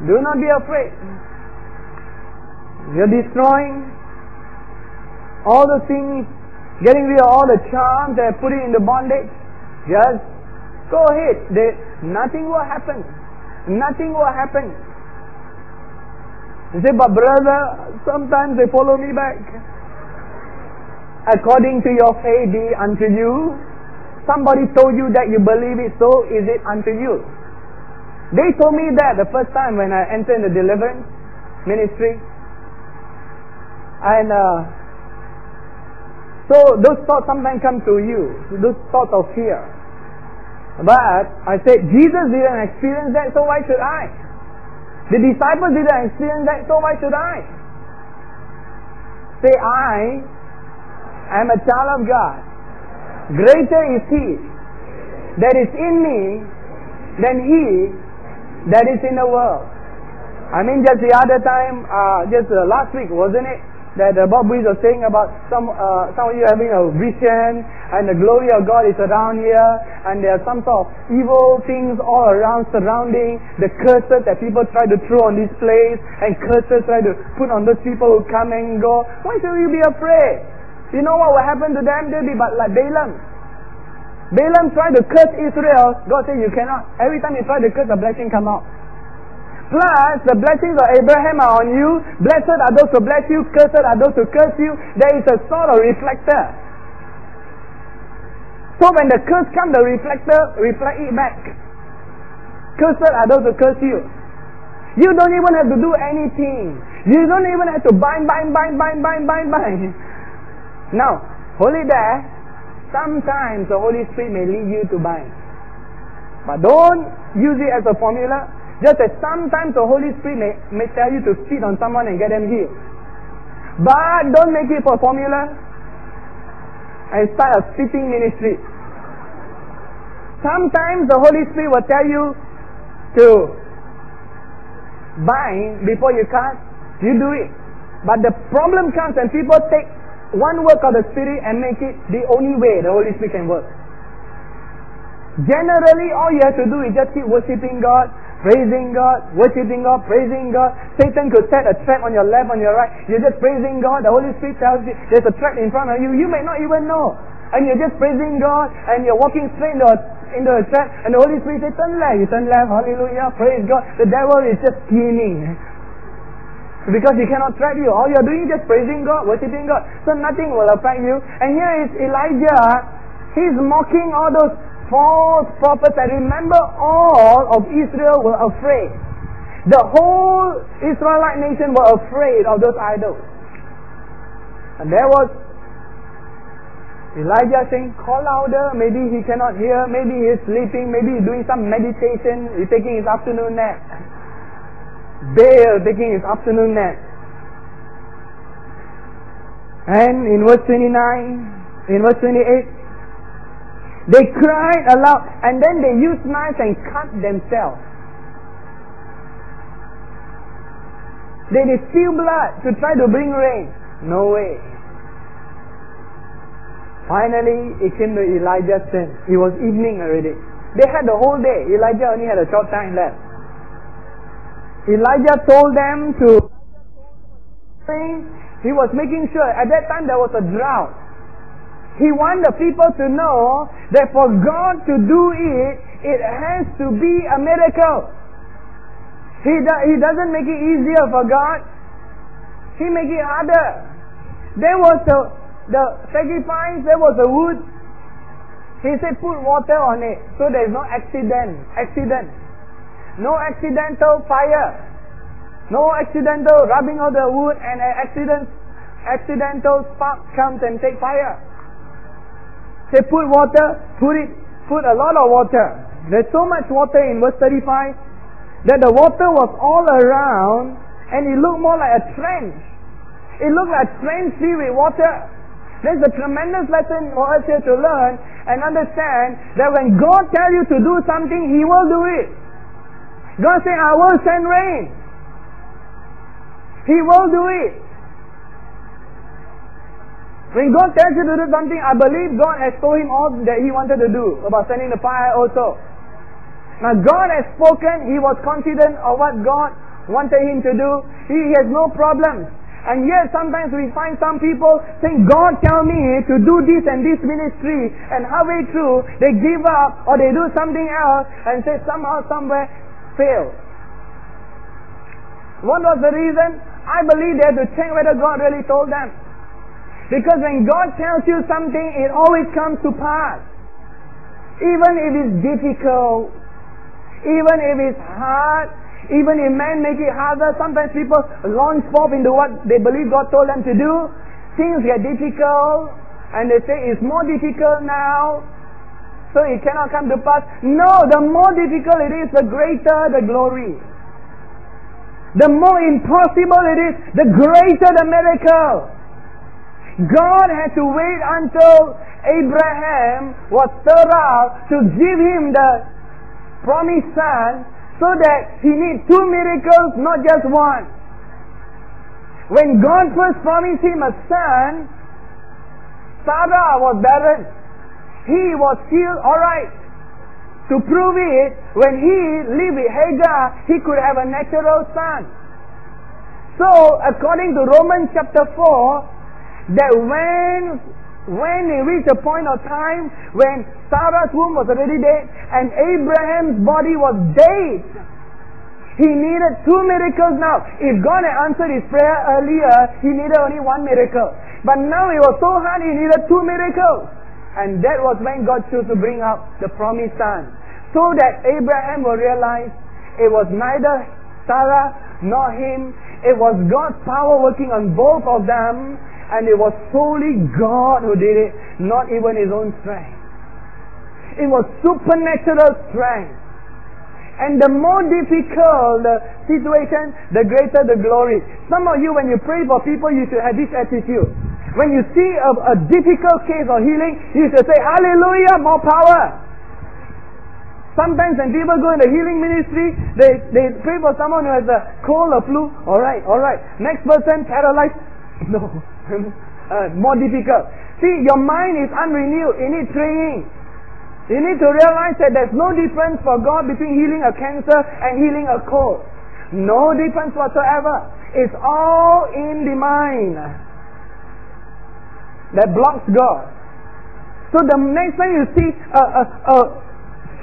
S1: Do not be afraid. You're destroying all the things, getting rid of all the charms that put it into bondage. Just go ahead. There, nothing will happen. Nothing will happen. You say, but brother, sometimes they follow me back. According to your faith be unto you. Somebody told you that you believe it, so is it unto you. They told me that the first time when I entered the deliverance ministry. And uh, so those thoughts sometimes come to you, those thoughts of fear. But I said, Jesus didn't experience that, so why should I? The disciples didn't experience that, so why should I? Say, I am a child of God. Greater is He that is in me than He that is in the world. I mean, just the other time, uh, just uh, last week, wasn't it? That uh, Bob Weiss was saying about some uh, some of you having a vision and the glory of God is around here and there are some sort of evil things all around surrounding the curses that people try to throw on this place and curses try to put on those people who come and go. Why should you be afraid? You know what will happen to them? They'll be but like Balaam. Balaam tried to curse Israel. God said you cannot. Every time you try to curse, a blessing come out. Plus, the blessings of Abraham are on you. Blessed are those who bless you. Cursed are those who curse you. There is a sort of reflector. So when the curse comes, the reflector reflect it back. Cursed are those who curse you. You don't even have to do anything. You don't even have to bind, bind, bind, bind, bind, bind, bind. Now, holy there. Sometimes the Holy Spirit may lead you to bind. But don't use it as a formula. Just as sometimes the Holy Spirit may, may tell you to spit on someone and get them healed. But don't make it for formula and start a spitting ministry. Sometimes the Holy Spirit will tell you to bind before you cast. You do it. But the problem comes when people take one work of the Spirit and make it the only way the Holy Spirit can work. Generally, all you have to do is just keep worshiping God, praising God, worshiping God, praising God. Satan could set a trap on your left, on your right. You're just praising God. The Holy Spirit tells you there's a trap in front of you. You may not even know. And you're just praising God and you're walking straight into a, into a trap and the Holy Spirit says, turn left. You turn left. Hallelujah. Praise God. The devil is just scheming. Because he cannot trap you. All you're doing is just praising God, worshiping God. So nothing will affect you. And here is Elijah. He's mocking all those false prophets. And remember, all of Israel were afraid. The whole Israelite nation were afraid of those idols. And there was Elijah saying, call louder. Maybe he cannot hear. Maybe he's sleeping. Maybe he's doing some meditation. He's taking his afternoon nap. Baal taking his afternoon nap. And in verse 29, in verse 28, they cried aloud and then they used knives and cut themselves. They distill blood to try to bring rain. No way. Finally, it came to Elijah's turn. It was evening already. They had the whole day. Elijah only had a short time left. Elijah told them to. He was making sure. At that time, there was a drought. He wanted the people to know that for God to do it, it has to be a miracle. He, do, he doesn't make it easier for God. He make it harder. There was the, the sacrifice, there was the wood. He said put water on it so there is no accident. Accident. No accidental fire. No accidental rubbing of the wood and an accident accidental spark comes and take fire. Say put water, put it put a lot of water. There's so much water in verse 35 that the water was all around and it looked more like a trench. It looked like a trench filled with water. There's a tremendous lesson for us here to learn and understand that when God tells you to do something, He will do it. God said, I will send rain. He will do it. When God tells you to do something, I believe God has told him all that he wanted to do about sending the fire also. Now God has spoken, he was confident of what God wanted him to do. He has no problems. And yet sometimes we find some people saying, God tell me to do this and this ministry and halfway through they give up or they do something else and say somehow somewhere fail. What was the reason? I believe they had to check whether God really told them. Because when God tells you something, it always comes to pass. Even if it's difficult, even if it's hard, even if men make it harder, sometimes people launch forth into what they believe God told them to do. Things get difficult, and they say it's more difficult now, so it cannot come to pass. No, the more difficult it is, the greater the glory. The more impossible it is, the greater the miracle. God had to wait until Abraham was stirred up to give him the promised son so that he needs two miracles, not just one. When God first promised him a son, Sarah was barren. He was still alright. To prove it, when he lived with Hagar, he could have a natural son. So, according to Romans chapter 4, that when when he reached a point of time when Sarah's womb was already dead and Abraham's body was dead, he needed two miracles now. If God had answered his prayer earlier, he needed only one miracle. But now it was so hard, he needed two miracles. And that was when God chose to bring up the promised son. So that Abraham will realize it was neither Sarah nor him. It was God's power working on both of them and it was solely God who did it, not even his own strength. It was supernatural strength. And the more difficult the situation, the greater the glory. Some of you, when you pray for people, you should have this attitude. When you see a, a difficult case of healing, you should say, Hallelujah, more power. Sometimes when people go in the healing ministry, they, they pray for someone who has a cold or flu. All right, all right. Next person, paralyzed. No uh, more difficult. See, your mind is unrenewed. You need training. You need to realize that there's no difference for God between healing a cancer and healing a cold. No difference whatsoever. It's all in the mind that blocks God. So the next time you see a, a, a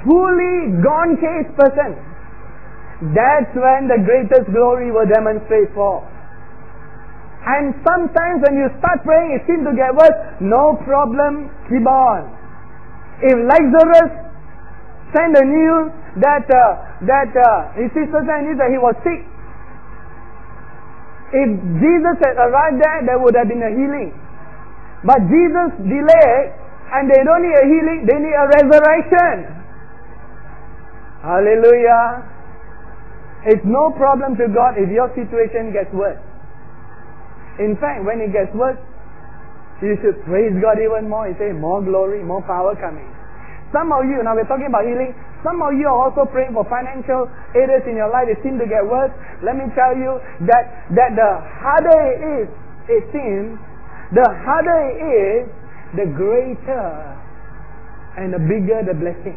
S1: fully gone case person, that's when the greatest glory will demonstrate for. And sometimes when you start praying, it seems to get worse. No problem, keep on. If Lazarus sent the news that uh, that uh, his sister sent news that he was sick, if Jesus had arrived there, there would have been a healing. But Jesus delayed, and they don't need a healing; they need a resurrection. Hallelujah! It's no problem to God if your situation gets worse. In fact, when it gets worse, you should praise God even more. You say, more glory, more power coming. Some of you, now we're talking about healing, some of you are also praying for financial areas in your life that seem to get worse. Let me tell you that, that the harder it is, it seems, the harder it is the greater and the bigger the blessing.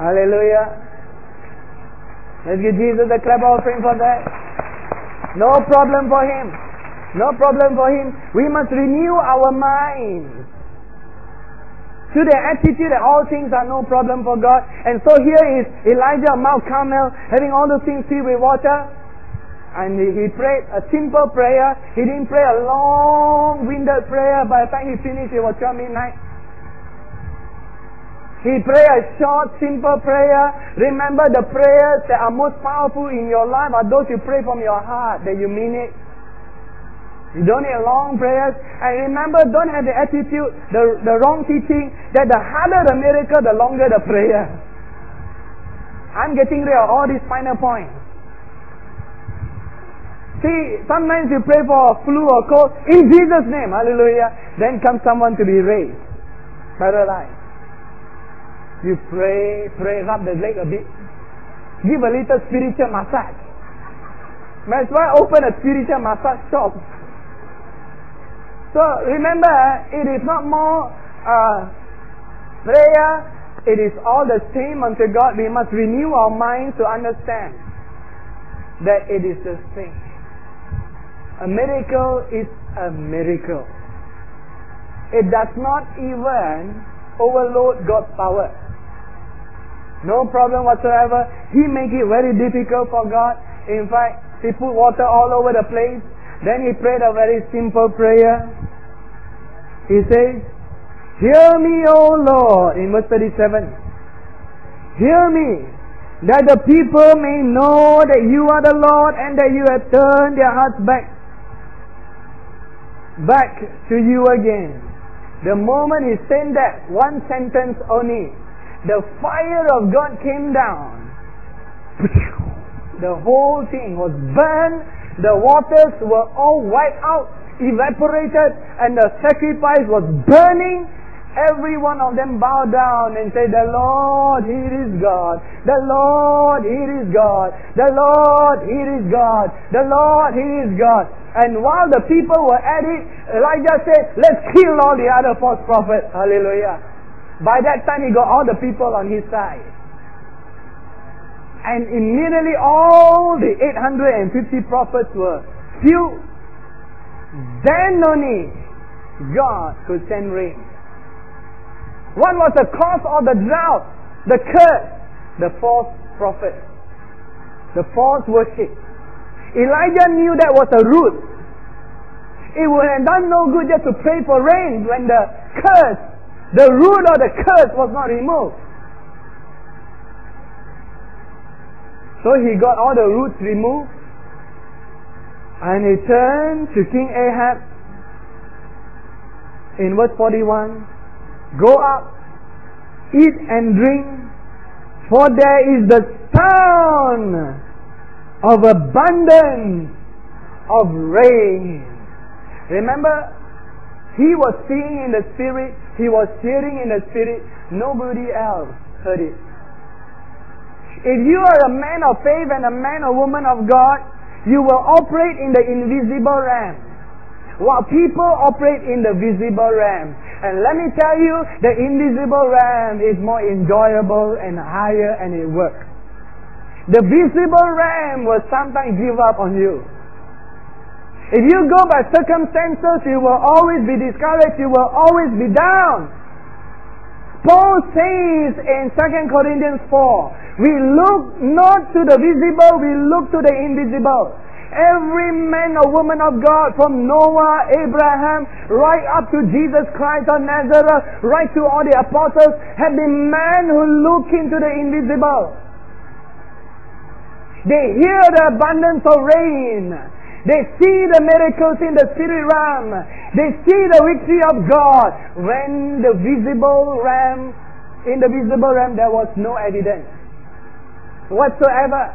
S1: Hallelujah. Let's give Jesus a clap offering for that. No problem for him. No problem for him. We must renew our minds to the attitude that all things are no problem for God. And so here is Elijah Mount Carmel having all the things filled with water. And he, he prayed a simple prayer. He didn't pray a long-winded prayer. By the time he finished, it was 12 midnight. He prayed a short, simple prayer. Remember the prayers that are most powerful in your life are those you pray from your heart, that you mean it. Don't need long prayers. And remember, don't have the attitude, the, the wrong teaching, that the harder the miracle, the longer the prayer. I'm getting rid of all these final points. See, sometimes you pray for a flu or cold, in Jesus' name, hallelujah. Then comes someone to be raised, paralyzed. You pray, pray, rub the leg a bit. Give a little spiritual massage. Might as well open a spiritual massage shop. So remember, it is not more uh, prayer, it is all the same unto God. We must renew our minds to understand that it is the same. A miracle is a miracle. It does not even overload God's power. No problem whatsoever. He make it very difficult for God. In fact, he put water all over the place. Then he prayed a very simple prayer. He says, Hear me, O Lord, in verse 37. Hear me, that the people may know that you are the Lord and that you have turned their hearts back, back to you again. The moment he said that, one sentence only, the fire of God came down. The whole thing was burned. The waters were all wiped out evaporated and the sacrifice was burning, every one of them bowed down and said, The Lord, He is God. The Lord, He is God. The Lord, He is God. The Lord, He is God. And while the people were at it, Elijah said, Let's kill all the other false prophets. Hallelujah. By that time, he got all the people on his side. And immediately all the 850 prophets were killed then only God could send rain. What was the cause of the drought? The curse? The false prophet. The false worship. Elijah knew that was a root. It would have done no good just to pray for rain when the curse, the root of the curse was not removed. So he got all the roots removed and he turned to King Ahab in verse 41 Go up, eat and drink, for there is the sound of abundance of rain. Remember, he was seeing in the spirit, he was hearing in the spirit, nobody else heard it. If you are a man of faith and a man or woman of God, you will operate in the invisible realm. While people operate in the visible realm. And let me tell you, the invisible realm is more enjoyable and higher and it works. The visible realm will sometimes give up on you. If you go by circumstances, you will always be discouraged, you will always be down. Paul says in 2 Corinthians 4, we look not to the visible, we look to the invisible. Every man or woman of God from Noah, Abraham, right up to Jesus Christ of Nazareth, right to all the apostles, have been men who look into the invisible. They hear the abundance of rain. They see the miracles in the spirit realm. They see the victory of God. When the visible realm, in the visible realm, there was no evidence whatsoever.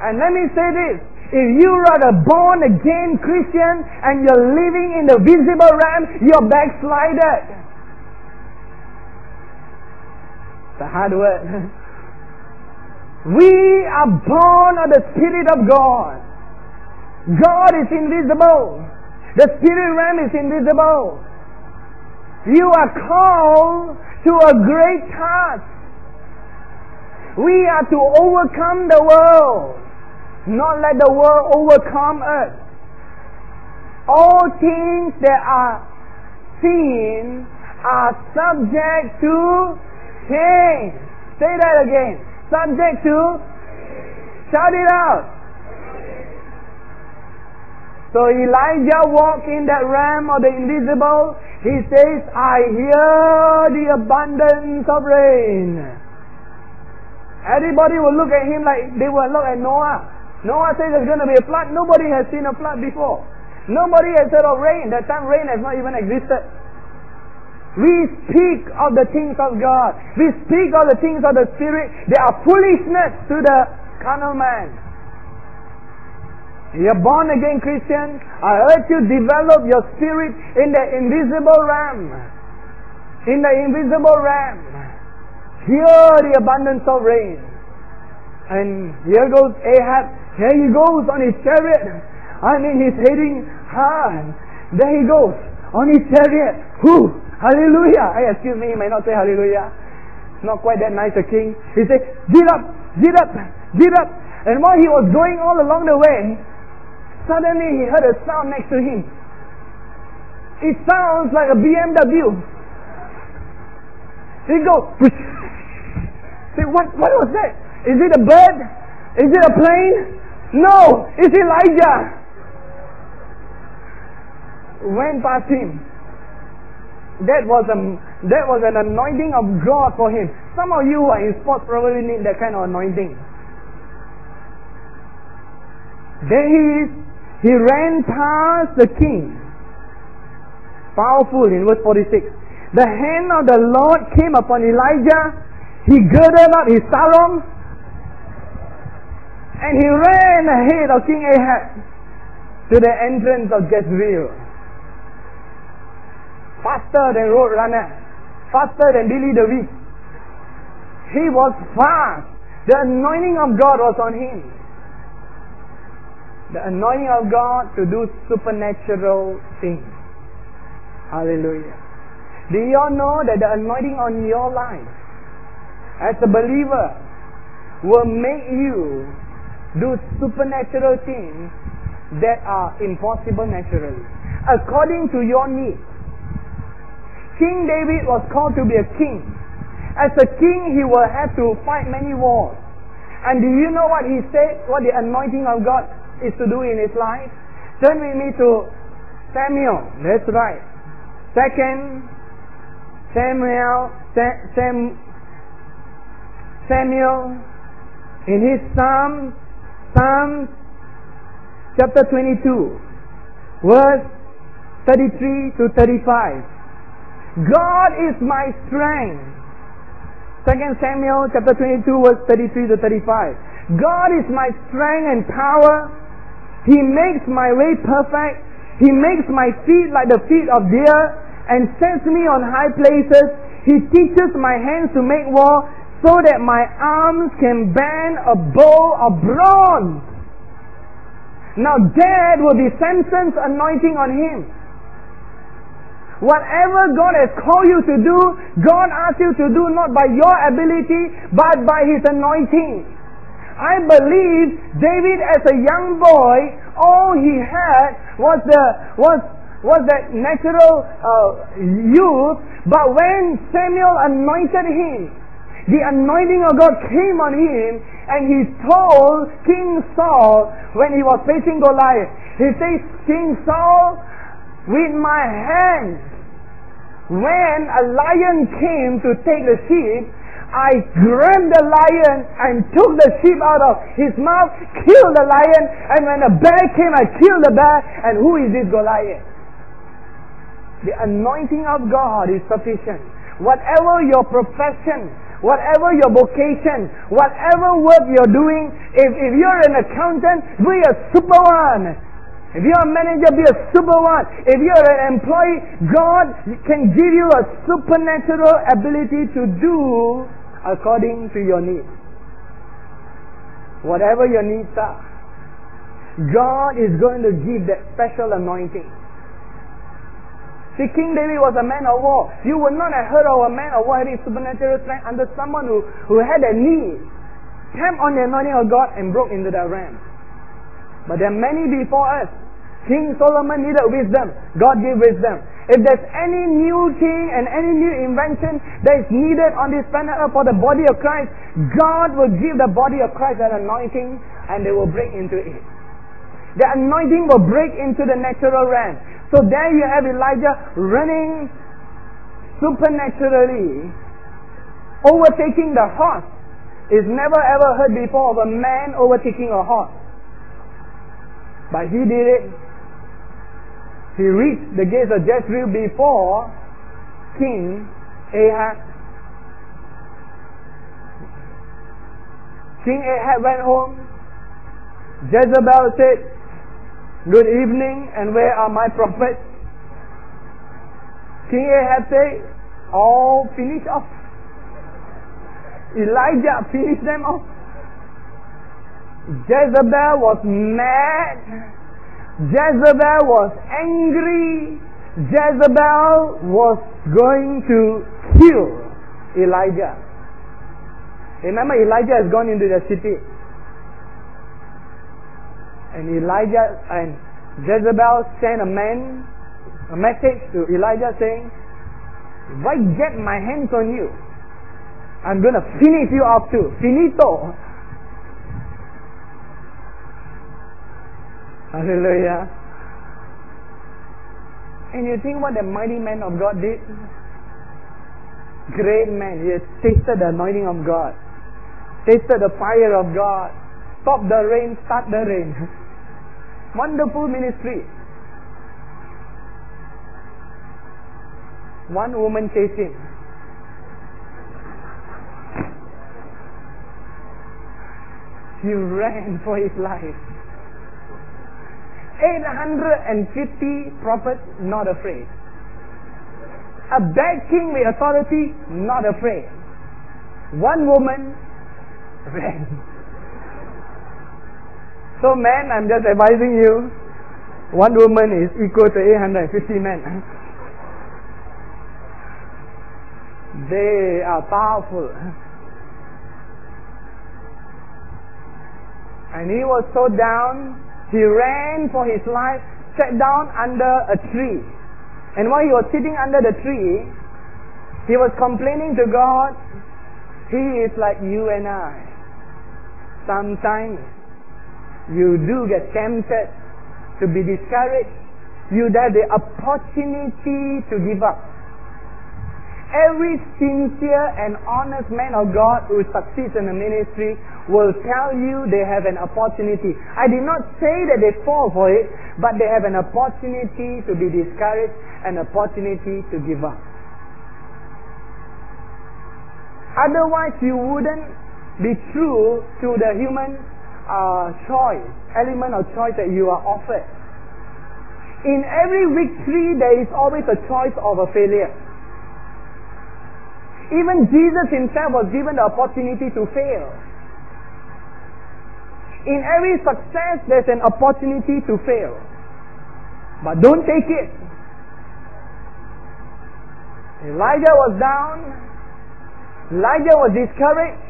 S1: And let me say this. If you are a born again Christian and you're living in the visible realm, you're backslided. It's a hard word. we are born of the Spirit of God. God is invisible. The spirit realm is invisible. You are called to a great task. We are to overcome the world, not let the world overcome us. All things that are seen are subject to change. Say that again. Subject to shout it out. So Elijah walked in that realm of the invisible. He says, I hear the abundance of rain. Everybody will look at him like they will look at Noah. Noah says there's going to be a flood. Nobody has seen a flood before. Nobody has heard of rain. That time rain has not even existed. We speak of the things of God. We speak of the things of the Spirit. They are foolishness to the carnal man. You're born again Christian. I urge you develop your spirit in the invisible realm. In the invisible realm. Hear the abundance of rain. And here goes Ahab. Here he goes on his chariot. I mean, he's heading hard. There he goes on his chariot. Whew, hallelujah. Hey, excuse me, he may not say hallelujah. It's not quite that nice a king. He said, Get up, get up, get up. And while he was going all along the way, Suddenly he heard a sound next to him. It sounds like a BMW. He goes, say, what, what was that? Is it a bird? Is it a plane? No, it's Elijah. Went past him. That was a that was an anointing of God for him. Some of you who are in sports probably need that kind of anointing. There he is he ran past the king. Powerful in verse 46. The hand of the Lord came upon Elijah. He girded up his sarong and he ran ahead of King Ahab to the entrance of Jezreel. Faster than road runner, faster than Billy the Weak. He was fast. The anointing of God was on him the anointing of God to do supernatural things. Hallelujah. Do you all know that the anointing on your life as a believer will make you do supernatural things that are impossible naturally, according to your needs. King David was called to be a king. As a king, he will have to fight many wars. And do you know what he said? What the anointing of God is to do in his life? Turn with me to Samuel. That's right. Second Samuel, Sam, Samuel, in his Psalm, Psalm chapter 22, verse 33 to 35. God is my strength. Second Samuel chapter 22, verse 33 to 35. God is my strength and power he makes my way perfect. He makes my feet like the feet of deer and sets me on high places. He teaches my hands to make war so that my arms can bend a bow of bronze. Now that will be Samson's anointing on him. Whatever God has called you to do, God asks you to do not by your ability, but by His anointing. I believe David as a young boy, all he had was the was was that natural uh, youth. But when Samuel anointed him, the anointing of God came on him, and he told King Saul when he was facing Goliath, he says, King Saul, with my hand, when a lion came to take the sheep, I grabbed the lion and took the sheep out of his mouth, killed the lion, and when the bear came, I killed the bear. And who is this Goliath? The anointing of God is sufficient. Whatever your profession, whatever your vocation, whatever work you're doing, if, if you're an accountant, be a super one. If you're a manager, be a super one. If you're an employee, God can give you a supernatural ability to do according to your needs. Whatever your needs are, God is going to give that special anointing. See, King David was a man of war. You would not have heard of a man of war having supernatural strength under someone who, who had a need, tapped on the anointing of God and broke into the ram. But there are many before us. King Solomon needed wisdom. God gave wisdom. If there's any new thing and any new invention that is needed on this planet earth for the body of Christ, God will give the body of Christ an anointing and they will break into it. The anointing will break into the natural realm. So there you have Elijah running supernaturally, overtaking the horse. Is never ever heard before of a man overtaking a horse. But he did it. He reached the gates of Jezreel before King Ahab. King Ahab went home. Jezebel said, Good evening, and where are my prophets? King Ahab said, All finished off. Elijah finished them off. Jezebel was mad. Jezebel was angry. Jezebel was going to kill Elijah. Remember, Elijah has gone into the city. And Elijah and Jezebel sent a man, a message to Elijah saying, If I get my hands on you, I'm going to finish you off too. Finito. Hallelujah. And you think what the mighty man of God did? Great man. He tasted the anointing of God. Tasted the fire of God. Stop the rain, start the rain. Wonderful ministry. One woman chased him. He ran for his life. 850 prophets not afraid. A bad king with authority not afraid. One woman ran. So man, I'm just advising you, one woman is equal to 850 men. They are powerful. And he was so down he ran for his life, sat down under a tree. And while he was sitting under the tree, he was complaining to God, He is like you and I. Sometimes you do get tempted to be discouraged. You have the opportunity to give up. Every sincere and honest man of God who succeeds in the ministry will tell you they have an opportunity. I did not say that they fall for it, but they have an opportunity to be discouraged, an opportunity to give up. Otherwise, you wouldn't be true to the human uh, choice, element of choice that you are offered. In every victory, there is always a choice of a failure. Even Jesus himself was given the opportunity to fail. In every success, there's an opportunity to fail. But don't take it. Elijah was down. Elijah was discouraged.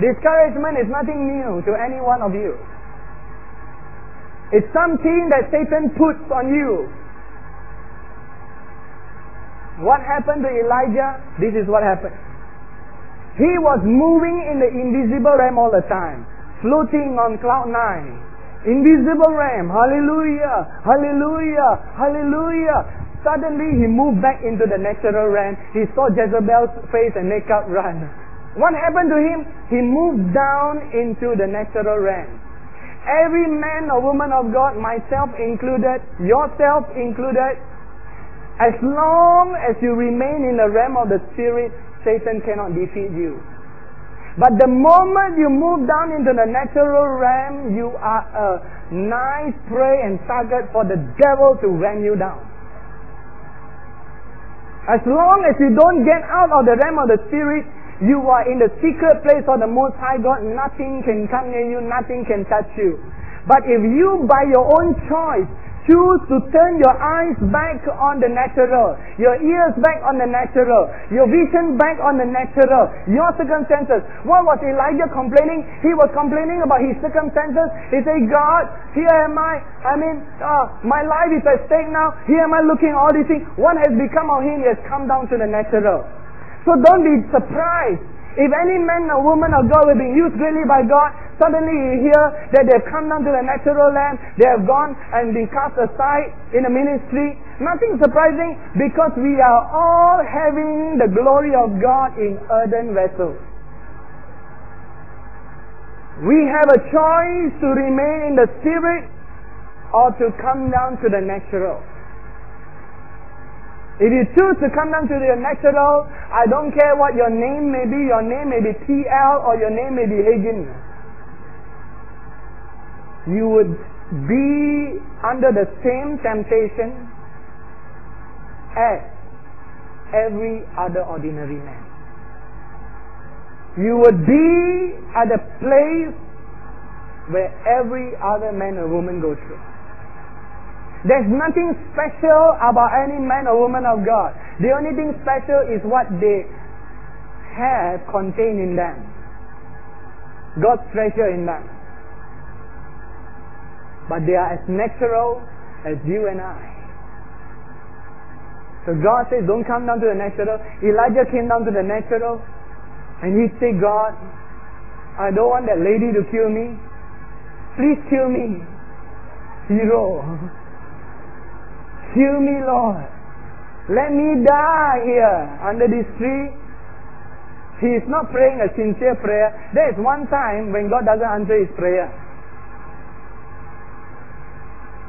S1: Discouragement is nothing new to any one of you. It's something that Satan puts on you what happened to Elijah? This is what happened. He was moving in the invisible realm all the time, floating on cloud nine. Invisible realm. Hallelujah. Hallelujah. Hallelujah. Suddenly he moved back into the natural realm. He saw Jezebel's face and make up run. What happened to him? He moved down into the natural realm. Every man or woman of God, myself included, yourself included, as long as you remain in the realm of the Spirit, Satan cannot defeat you. But the moment you move down into the natural realm, you are a nice prey and target for the devil to ram you down. As long as you don't get out of the realm of the Spirit, you are in the secret place of the Most High God. Nothing can come near you, nothing can touch you. But if you, by your own choice, Choose to turn your eyes back on the natural, your ears back on the natural, your vision back on the natural, your circumstances. What was Elijah complaining? He was complaining about his circumstances. He said, God, here am I. I mean, uh, my life is at stake now. Here am I looking all these things. What has become of him? He has come down to the natural. So don't be surprised if any man or woman or girl will be used greatly by God, suddenly you hear that they've come down to the natural land, they have gone and been cast aside in the ministry. Nothing surprising because we are all having the glory of God in earthen vessels. We have a choice to remain in the spirit or to come down to the natural. If you choose to come down to the natural, I don't care what your name may be, your name may be TL or your name may be Hagin. You would be under the same temptation as every other ordinary man. You would be at a place where every other man or woman goes through. There's nothing special about any man or woman of God. The only thing special is what they have contained in them. God's treasure in them. But they are as natural as you and I. So God says, don't come down to the natural. Elijah came down to the natural. And he said, God, I don't want that lady to kill me. Please kill me. Hero. Kill me, Lord. Let me die here under this tree. He is not praying a sincere prayer. There is one time when God doesn't answer his prayer.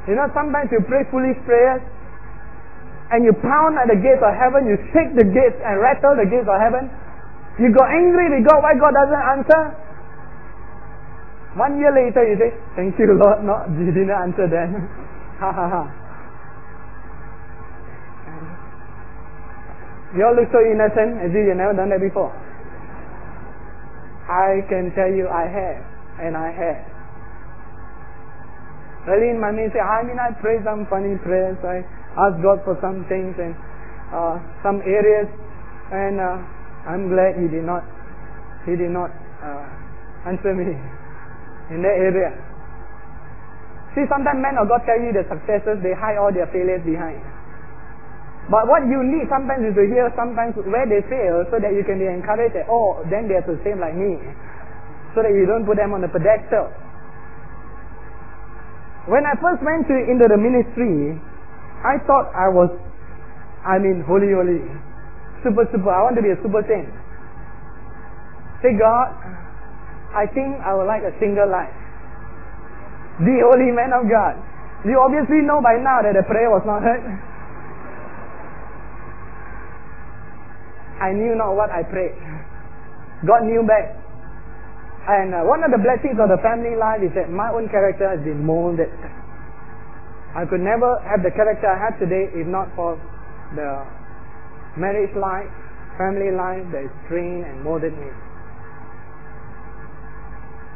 S1: You know, sometimes you pray foolish prayers and you pound at the gates of heaven, you shake the gates and rattle the gates of heaven. You go angry with God why God doesn't answer. One year later you say, Thank you Lord, no, you didn't answer then. ha ha ha. You all look so innocent as if you've never done that before. I can tell you I have, and I have. Early in my ministry, I mean, I pray some funny prayers. I ask God for some things and uh, some areas, and uh, I'm glad He did not, He did not uh, answer me in that area. See, sometimes men of God tell you the successes, they hide all their failures behind. But what you need sometimes is to hear sometimes where they fail so that you can be encouraged that, oh, then they're the same like me. So that you don't put them on the pedestal. When I first went to, into the ministry, I thought I was, I mean, holy, holy. Super, super. I want to be a super saint. Say, God, I think I would like a single life. The holy man of God. You obviously know by now that the prayer was not heard. I knew not what I prayed. God knew back. And uh, one of the blessings of the family life is that my own character has been molded. I could never have the character I have today if not for the marriage life, family life that is trained and molded me.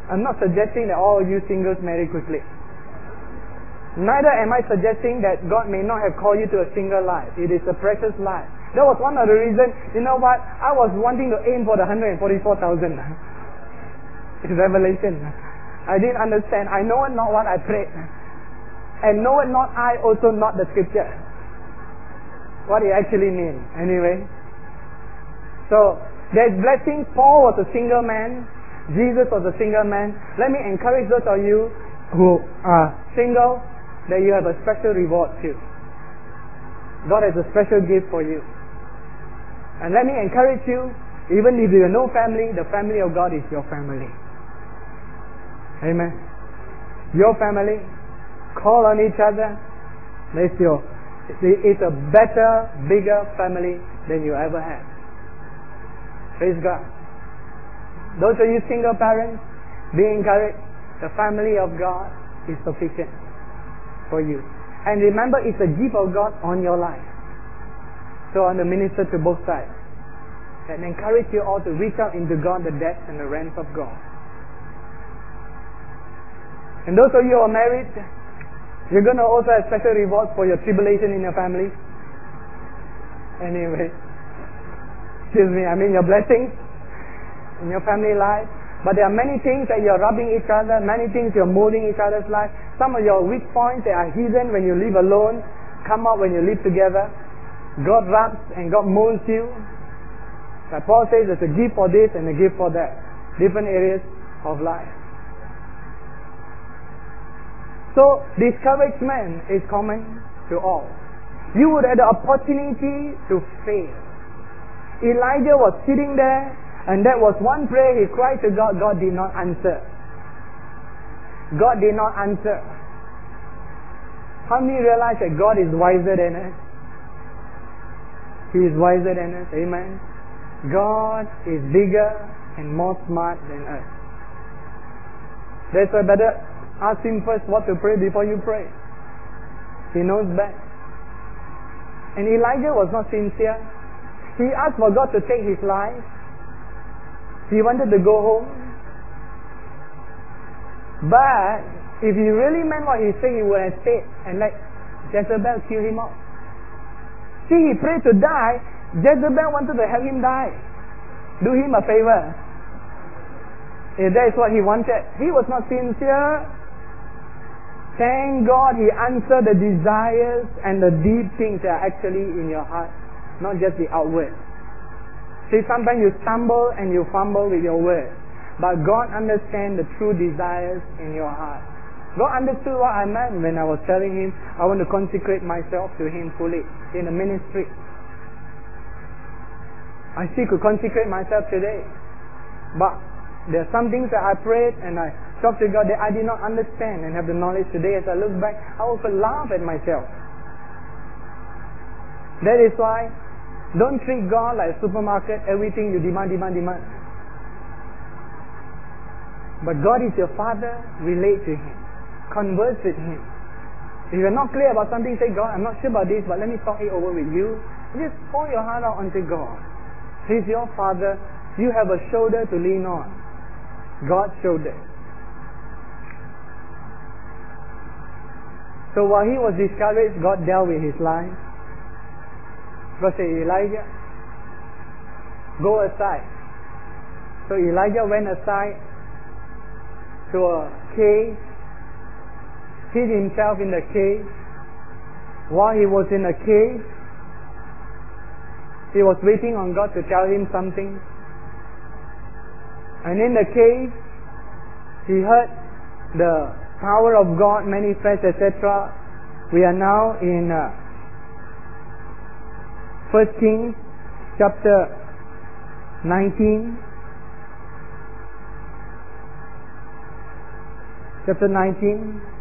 S1: I'm not suggesting that all you singles marry quickly. Neither am I suggesting that God may not have called you to a single life. It is a precious life. That was one of the reasons, you know what, I was wanting to aim for the 144,000. It's revelation. I didn't understand. I know it not what I prayed. And know it not I also not the scripture. What it actually means. Anyway. So, there's blessing. Paul was a single man. Jesus was a single man. Let me encourage those of you who are single that you have a special reward too. God has a special gift for you. And let me encourage you, even if you have no family, the family of God is your family. Amen. Your family, call on each other. It's your, it's a better, bigger family than you ever had. Praise God. Those of you single parents, be encouraged. The family of God is sufficient for you. And remember, it's a gift of God on your life. So I want to minister to both sides and encourage you all to reach out into God, the depths and the realms of God. And those of you who are married, You're going to also have special rewards for your tribulation in your family. Anyway, excuse me, I mean your blessings in your family life. But there are many things that you're rubbing each other, many things you're molding each other's life. Some of your weak points that are hidden when you live alone come out when you live together. God wraps and God molds you. Like Paul says, there's a gift for this and a gift for that. Different areas of life. So, discouragement is common to all. You would have the opportunity to fail. Elijah was sitting there and that was one prayer he cried to God, God did not answer. God did not answer. How many realize that God is wiser than us? He is wiser than us. Amen. God is bigger and more smart than us. That's why better ask him first what to pray before you pray. He knows best. And Elijah was not sincere. He asked for God to take his life. He wanted to go home. But if he really meant what he said, he would have stayed and let Jezebel kill him off. See, he prayed to die. Jezebel wanted to have him die. Do him a favor. If that is what he wanted. He was not sincere. Thank God he answered the desires and the deep things that are actually in your heart, not just the outward. See, sometimes you stumble and you fumble with your words. But God understands the true desires in your heart. God understood what I meant when I was telling Him I want to consecrate myself to Him fully in the ministry. I still could consecrate myself today. But there are some things that I prayed and I talked to God that I did not understand and have the knowledge today. As I look back, I often laugh at myself. That is why don't treat God like a supermarket, everything you demand, demand, demand. But God is your Father, relate to Him. Converse with Him. If you're not clear about something, say, God, I'm not sure about this, but let me talk it over with you. Just pour your heart out unto God. He's your Father. You have a shoulder to lean on. God's shoulder. So while he was discouraged, God dealt with his life. God said, Elijah, go aside. So Elijah went aside to a cave, hid himself in the cave. While he was in the cave, he was waiting on God to tell him something. And in the cave, he heard the power of God manifest, etc. We are now in uh, First Kings chapter 19. Chapter 19.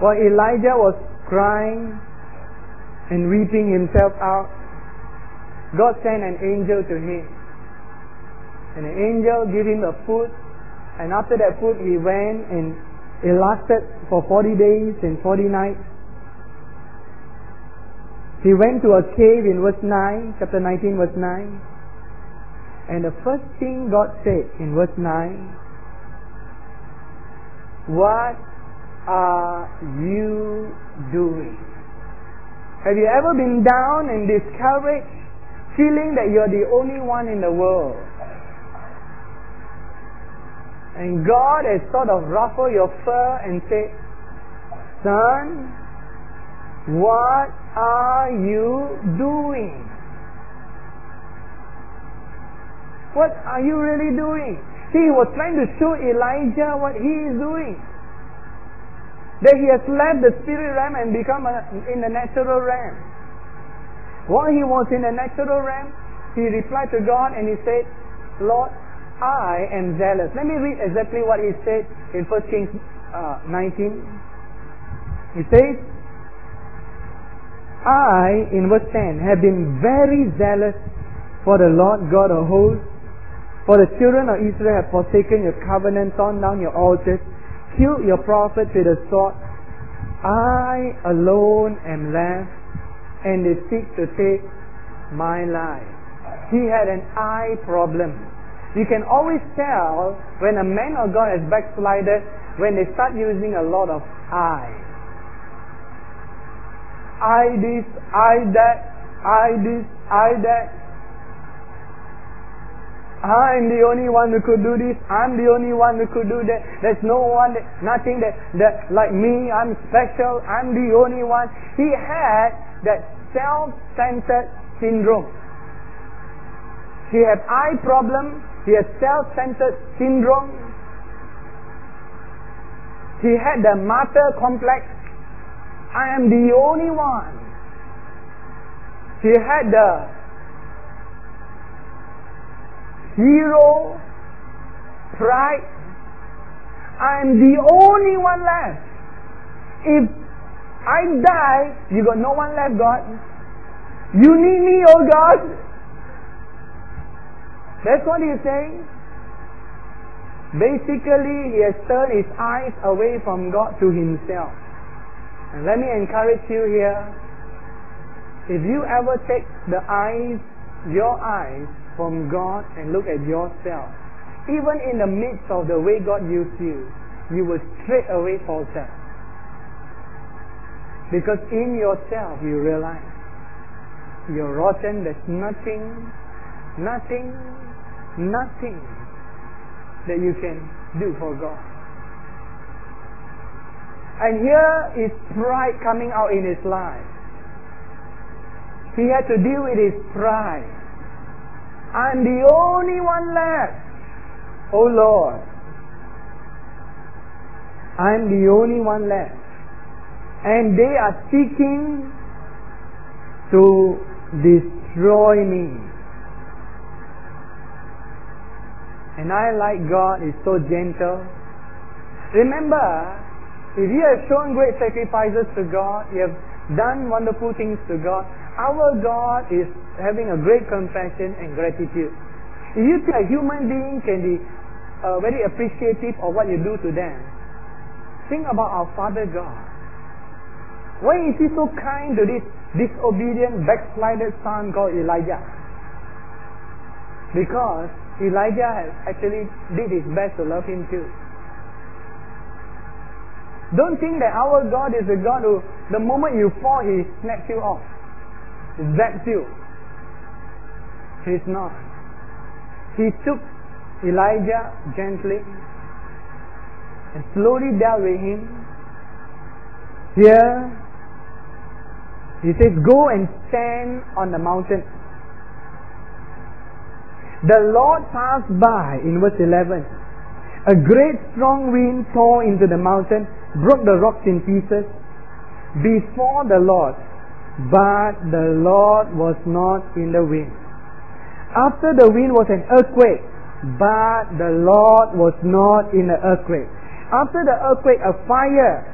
S1: While Elijah was crying and weeping himself out, God sent an angel to him. And the angel gave him a food, and after that food he went and it lasted for 40 days and 40 nights. He went to a cave in verse 9, chapter 19, verse 9. And the first thing God said in verse 9, What are you doing? Have you ever been down and discouraged, feeling that you're the only one in the world? And God has sort of ruffled your fur and said, Son, what are you doing? What are you really doing? See, he was trying to show Elijah what he is doing. That he has left the spirit realm and become a, in the natural realm. While he was in the natural realm, he replied to God and he said, Lord, I am zealous. Let me read exactly what he said in 1 Kings uh, 19. He says, I, in verse 10, have been very zealous for the Lord God of hosts. For the children of Israel have forsaken your covenant, torn down your altars, killed your prophet with a sword. I alone am left, and they seek to take my life. He had an eye problem. You can always tell when a man of God has backslided when they start using a lot of I. I this, I that, I this, I that. Ah, I'm the only one who could do this. I'm the only one who could do that. There's no one, that, nothing that, that like me. I'm special. I'm the only one. He had that self-centered syndrome. He had eye problem. He had self-centered syndrome. He had the martyr complex. I am the only one. He had the hero pride. I am the only one left. If I die, you got no one left, God. You need me, oh God. That's what he's saying. Basically, he has turned his eyes away from God to himself. And let me encourage you here. If you ever take the eyes, your eyes, from God and look at yourself, even in the midst of the way God used you, you will straight away falter. Because in yourself you realize you're rotten, there's nothing, nothing, nothing that you can do for God. And here is pride coming out in his life. He had to deal with his pride. I'm the only one left. Oh Lord. I'm the only one left. And they are seeking to destroy me. And I, like God, is so gentle. Remember, if you have shown great sacrifices to God, you have done wonderful things to God, our God is having a great compassion and gratitude. If you think a human being can be uh, very appreciative of what you do to them, think about our Father God. Why is He so kind to this disobedient, backslided son called Elijah? Because Elijah has actually did his best to love him too. Don't think that our God is a God who, the moment you fall, He snatches you off. Zaps you. He's not. He took Elijah gently and slowly dealt with him. Here, he says, Go and stand on the mountain. The Lord passed by in verse 11. A great strong wind tore into the mountain, broke the rocks in pieces before the Lord, but the Lord was not in the wind. After the wind was an earthquake, but the Lord was not in the earthquake. After the earthquake, a fire,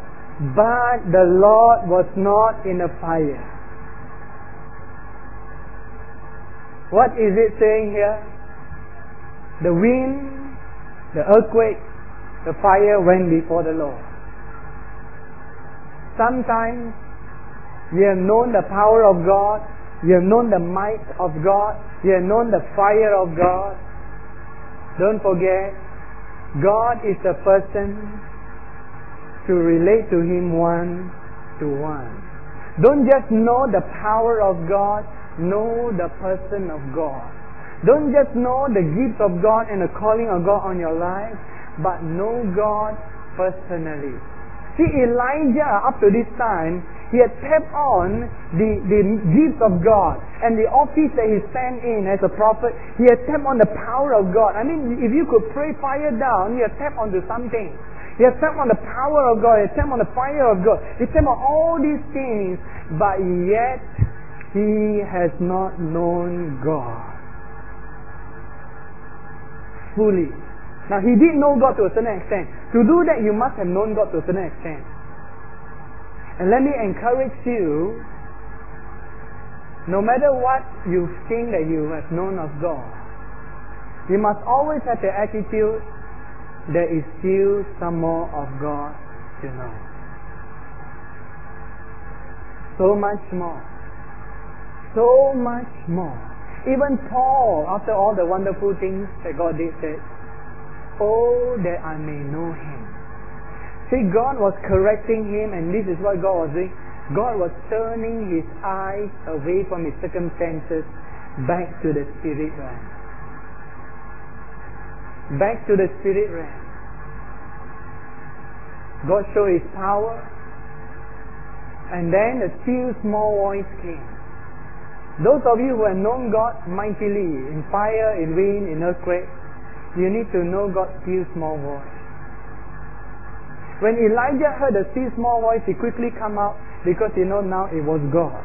S1: but the Lord was not in the fire. What is it saying here? The wind, the earthquake, the fire went before the Lord. Sometimes you have known the power of God, you have known the might of God, you have known the fire of God. Don't forget, God is the person to relate to Him one to one. Don't just know the power of God, know the person of God. Don't just know the gifts of God and the calling of God on your life, but know God personally. See, Elijah, up to this time, he had tapped on the, the gifts of God and the office that he stand in as a prophet. He had tapped on the power of God. I mean, if you could pray fire down, you had tapped onto something. He had tapped on the power of God. He had tapped on the fire of God. He tapped on all these things, but yet he has not known God fully. Now he did know God to a certain extent. To do that, you must have known God to a certain extent. And let me encourage you, no matter what you think that you have known of God, you must always have the attitude there is still some more of God to know. So much more. So much more. Even Paul, after all the wonderful things that God did, said, Oh, that I may know Him. See, God was correcting him, and this is what God was doing. God was turning his eyes away from his circumstances back to the spirit realm. Back to the spirit realm. God showed his power, and then a still small voice came. Those of you who have known God mightily in fire, in wind, in earthquake, you need to know God's still small voice. When Elijah heard the still small voice, he quickly come out because he know now it was God.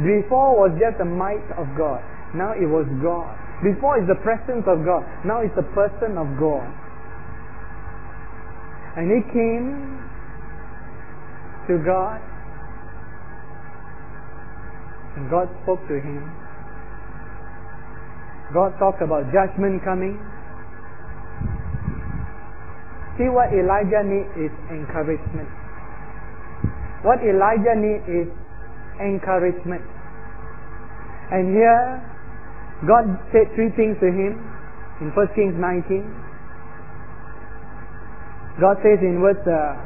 S1: Before was just the might of God. Now it was God. Before is the presence of God. Now it's the person of God. And he came to God. And God spoke to him. God talked about judgment coming. See what Elijah needs is encouragement. What Elijah needs is encouragement. And here, God said three things to him in 1 Kings 19. God says in verse uh,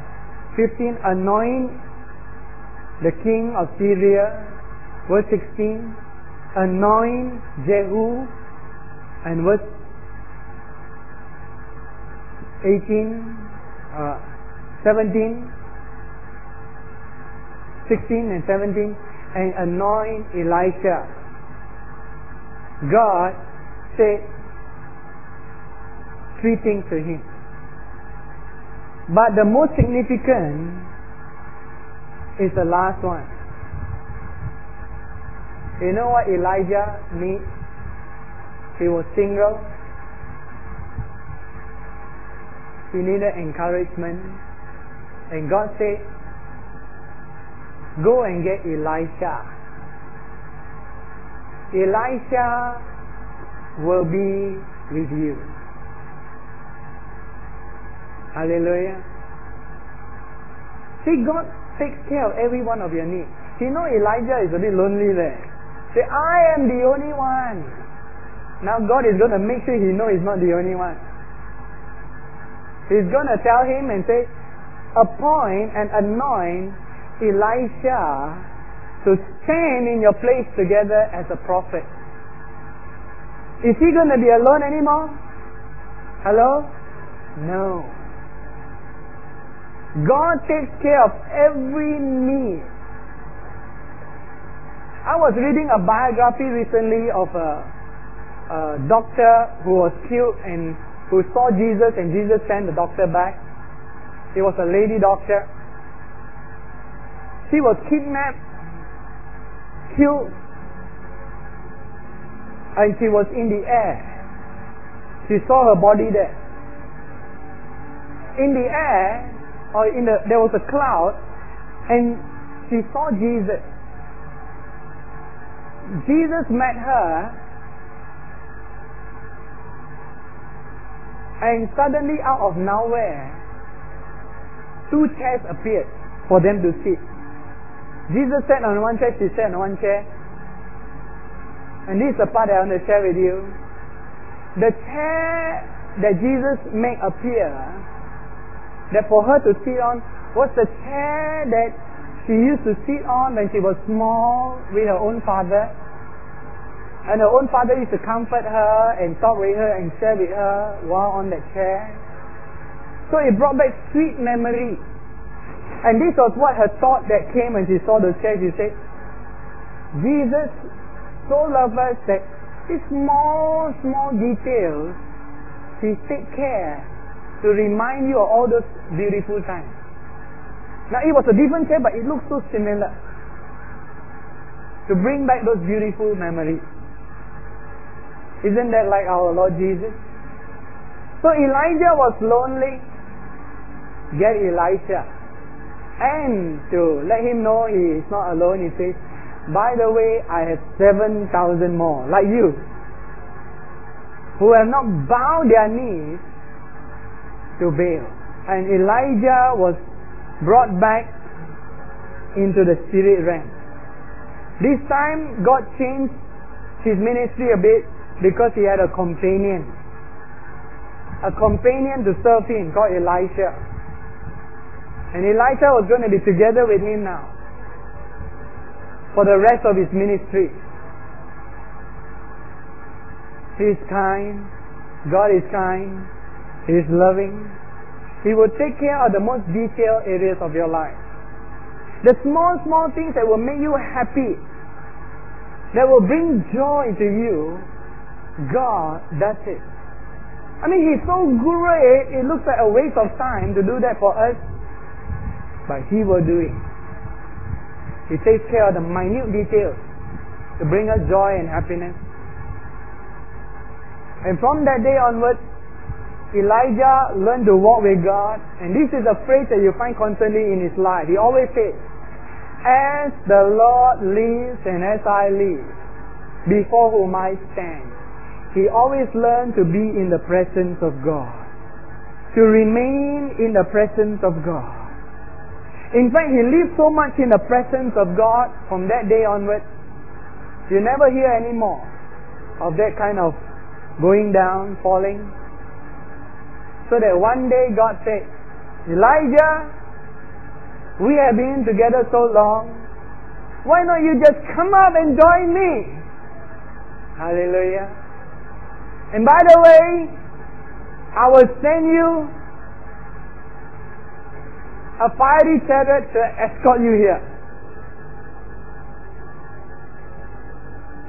S1: 15, anoint the king of Syria. Verse 16, anoint Jehu. And verse 18, uh, 17, 16 and 17 and anoint Elisha. God said three things to him. But the most significant is the last one. You know what Elijah needs? He was single. He needed encouragement. And God said, Go and get Elisha. Elisha will be with you. Hallelujah. See, God takes care of every one of your needs. You know Elijah is a bit lonely there. Say, I am the only one. Now God is going to make sure he knows he's not the only one. He's going to tell him and say, appoint and anoint Elisha to stand in your place together as a prophet. Is he going to be alone anymore? Hello? No. God takes care of every need. I was reading a biography recently of a, a doctor who was killed and who saw Jesus and Jesus sent the doctor back. He was a lady doctor. She was kidnapped, killed, and she was in the air. She saw her body there. In the air, or in the, there was a cloud, and she saw Jesus. Jesus met her, and suddenly out of nowhere, two chairs appeared for them to sit. Jesus sat on one chair, she sat on one chair. And this is the part that I want to share with you. The chair that Jesus made appear, that for her to sit on, was the chair that she used to sit on when she was small with her own father. And her own father used to comfort her and talk with her and share with her while on that chair. So it brought back sweet memories. And this was what her thought that came when she saw the chair. She said, Jesus so loved us that these small, small details, He take care to remind you of all those beautiful times. Now it was a different chair, but it looks so similar. To bring back those beautiful memories. Isn't that like our Lord Jesus? So Elijah was lonely. Get Elisha. And to let him know he is not alone, he says, By the way, I have 7,000 more, like you, who have not bowed their knees to Baal. And Elijah was brought back into the spirit realm. This time, God changed his ministry a bit because he had a companion. A companion to serve him called Elisha. And Elisha was going to be together with him now for the rest of his ministry. He is kind. God is kind. He is loving. He will take care of the most detailed areas of your life. The small, small things that will make you happy, that will bring joy to you, God does it. I mean, He's so great, it looks like a waste of time to do that for us, but He will do it. He takes care of the minute details to bring us joy and happiness. And from that day onwards, Elijah learned to walk with God. And this is a phrase that you find constantly in his life. He always says, As the Lord lives and as I live, before whom I stand. He always learned to be in the presence of God. To remain in the presence of God. In fact, he lived so much in the presence of God from that day onwards. You never hear any more of that kind of going down, falling. So that one day God said, Elijah, we have been together so long. Why not you just come up and join me? Hallelujah. And by the way, I will send you a fiery chariot to escort you here.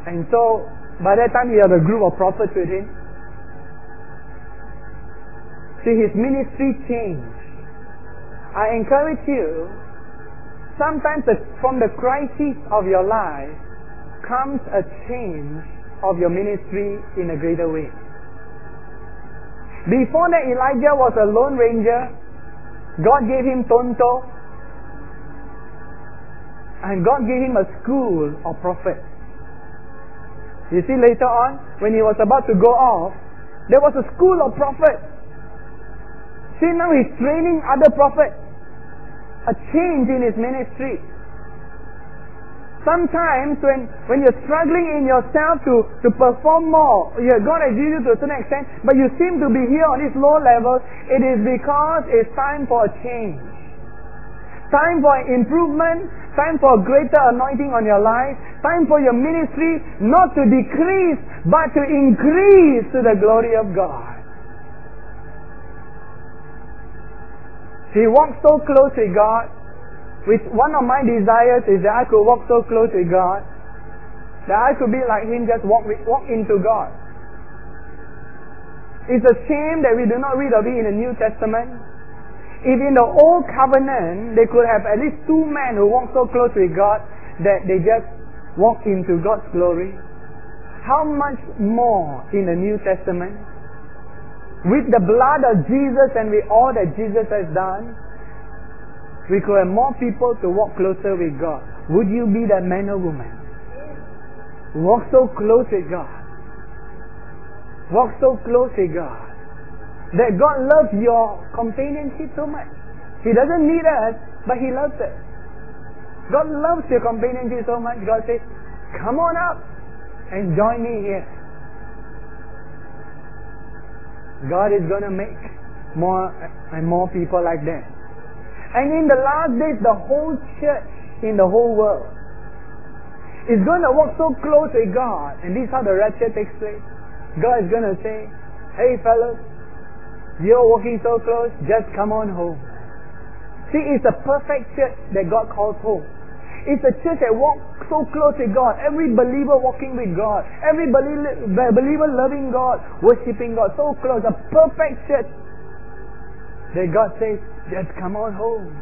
S1: And so, by that time, he had a group of prophets with him. See, his ministry changed. I encourage you, sometimes from the crisis of your life comes a change of your ministry in a greater way. Before that, Elijah was a lone ranger God gave him Tonto. And God gave him a school of prophets. You see later on, when he was about to go off, there was a school of prophets. See now he's training other prophets. A change in his ministry. Sometimes when, when you're struggling in yourself to, to perform more, you God has used you to a certain extent, but you seem to be here on this low level, it is because it's time for a change. Time for improvement, time for greater anointing on your life, time for your ministry not to decrease, but to increase to the glory of God. He walked so close to God with one of my desires is that I could walk so close with God that I could be like Him, just walk with, walk into God. It's a shame that we do not read of it in the New Testament. If in the Old Covenant they could have at least two men who walk so close with God that they just walk into God's glory, how much more in the New Testament? With the blood of Jesus and with all that Jesus has done, we could have more people to walk closer with God. Would you be that man or woman? Walk so close with God. Walk so close with God. That God loves your companionship so much. He doesn't need us, but He loves us. God loves your companionship so much. God says, come on up and join me here. God is going to make more and more people like that. And in the last days, the whole church in the whole world is going to walk so close with God. And this is how the rapture takes place. God is going to say, Hey fellas, you're walking so close, just come on home. See, it's a perfect church that God calls home. It's a church that walks so close with God. Every believer walking with God. Every believer loving God, worshipping God. So close. A perfect church that God says, just come on home.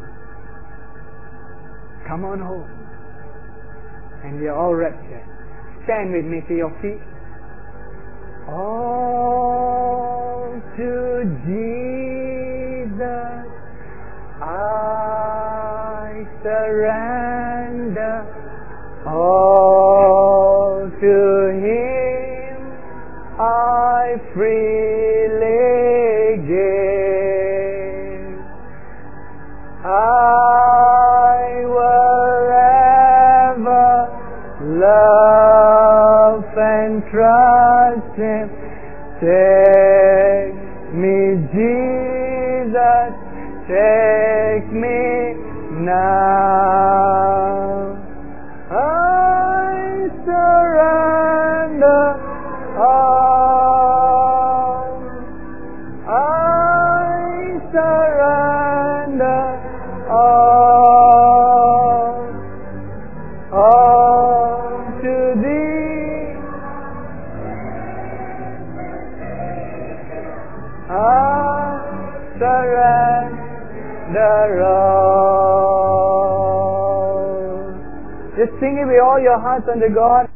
S1: Come on home. And we are all raptured. Stand with me to your feet. All to Jesus I surrender. All to Him I freely give. Take me, Jesus, take sing it with all your hearts unto God.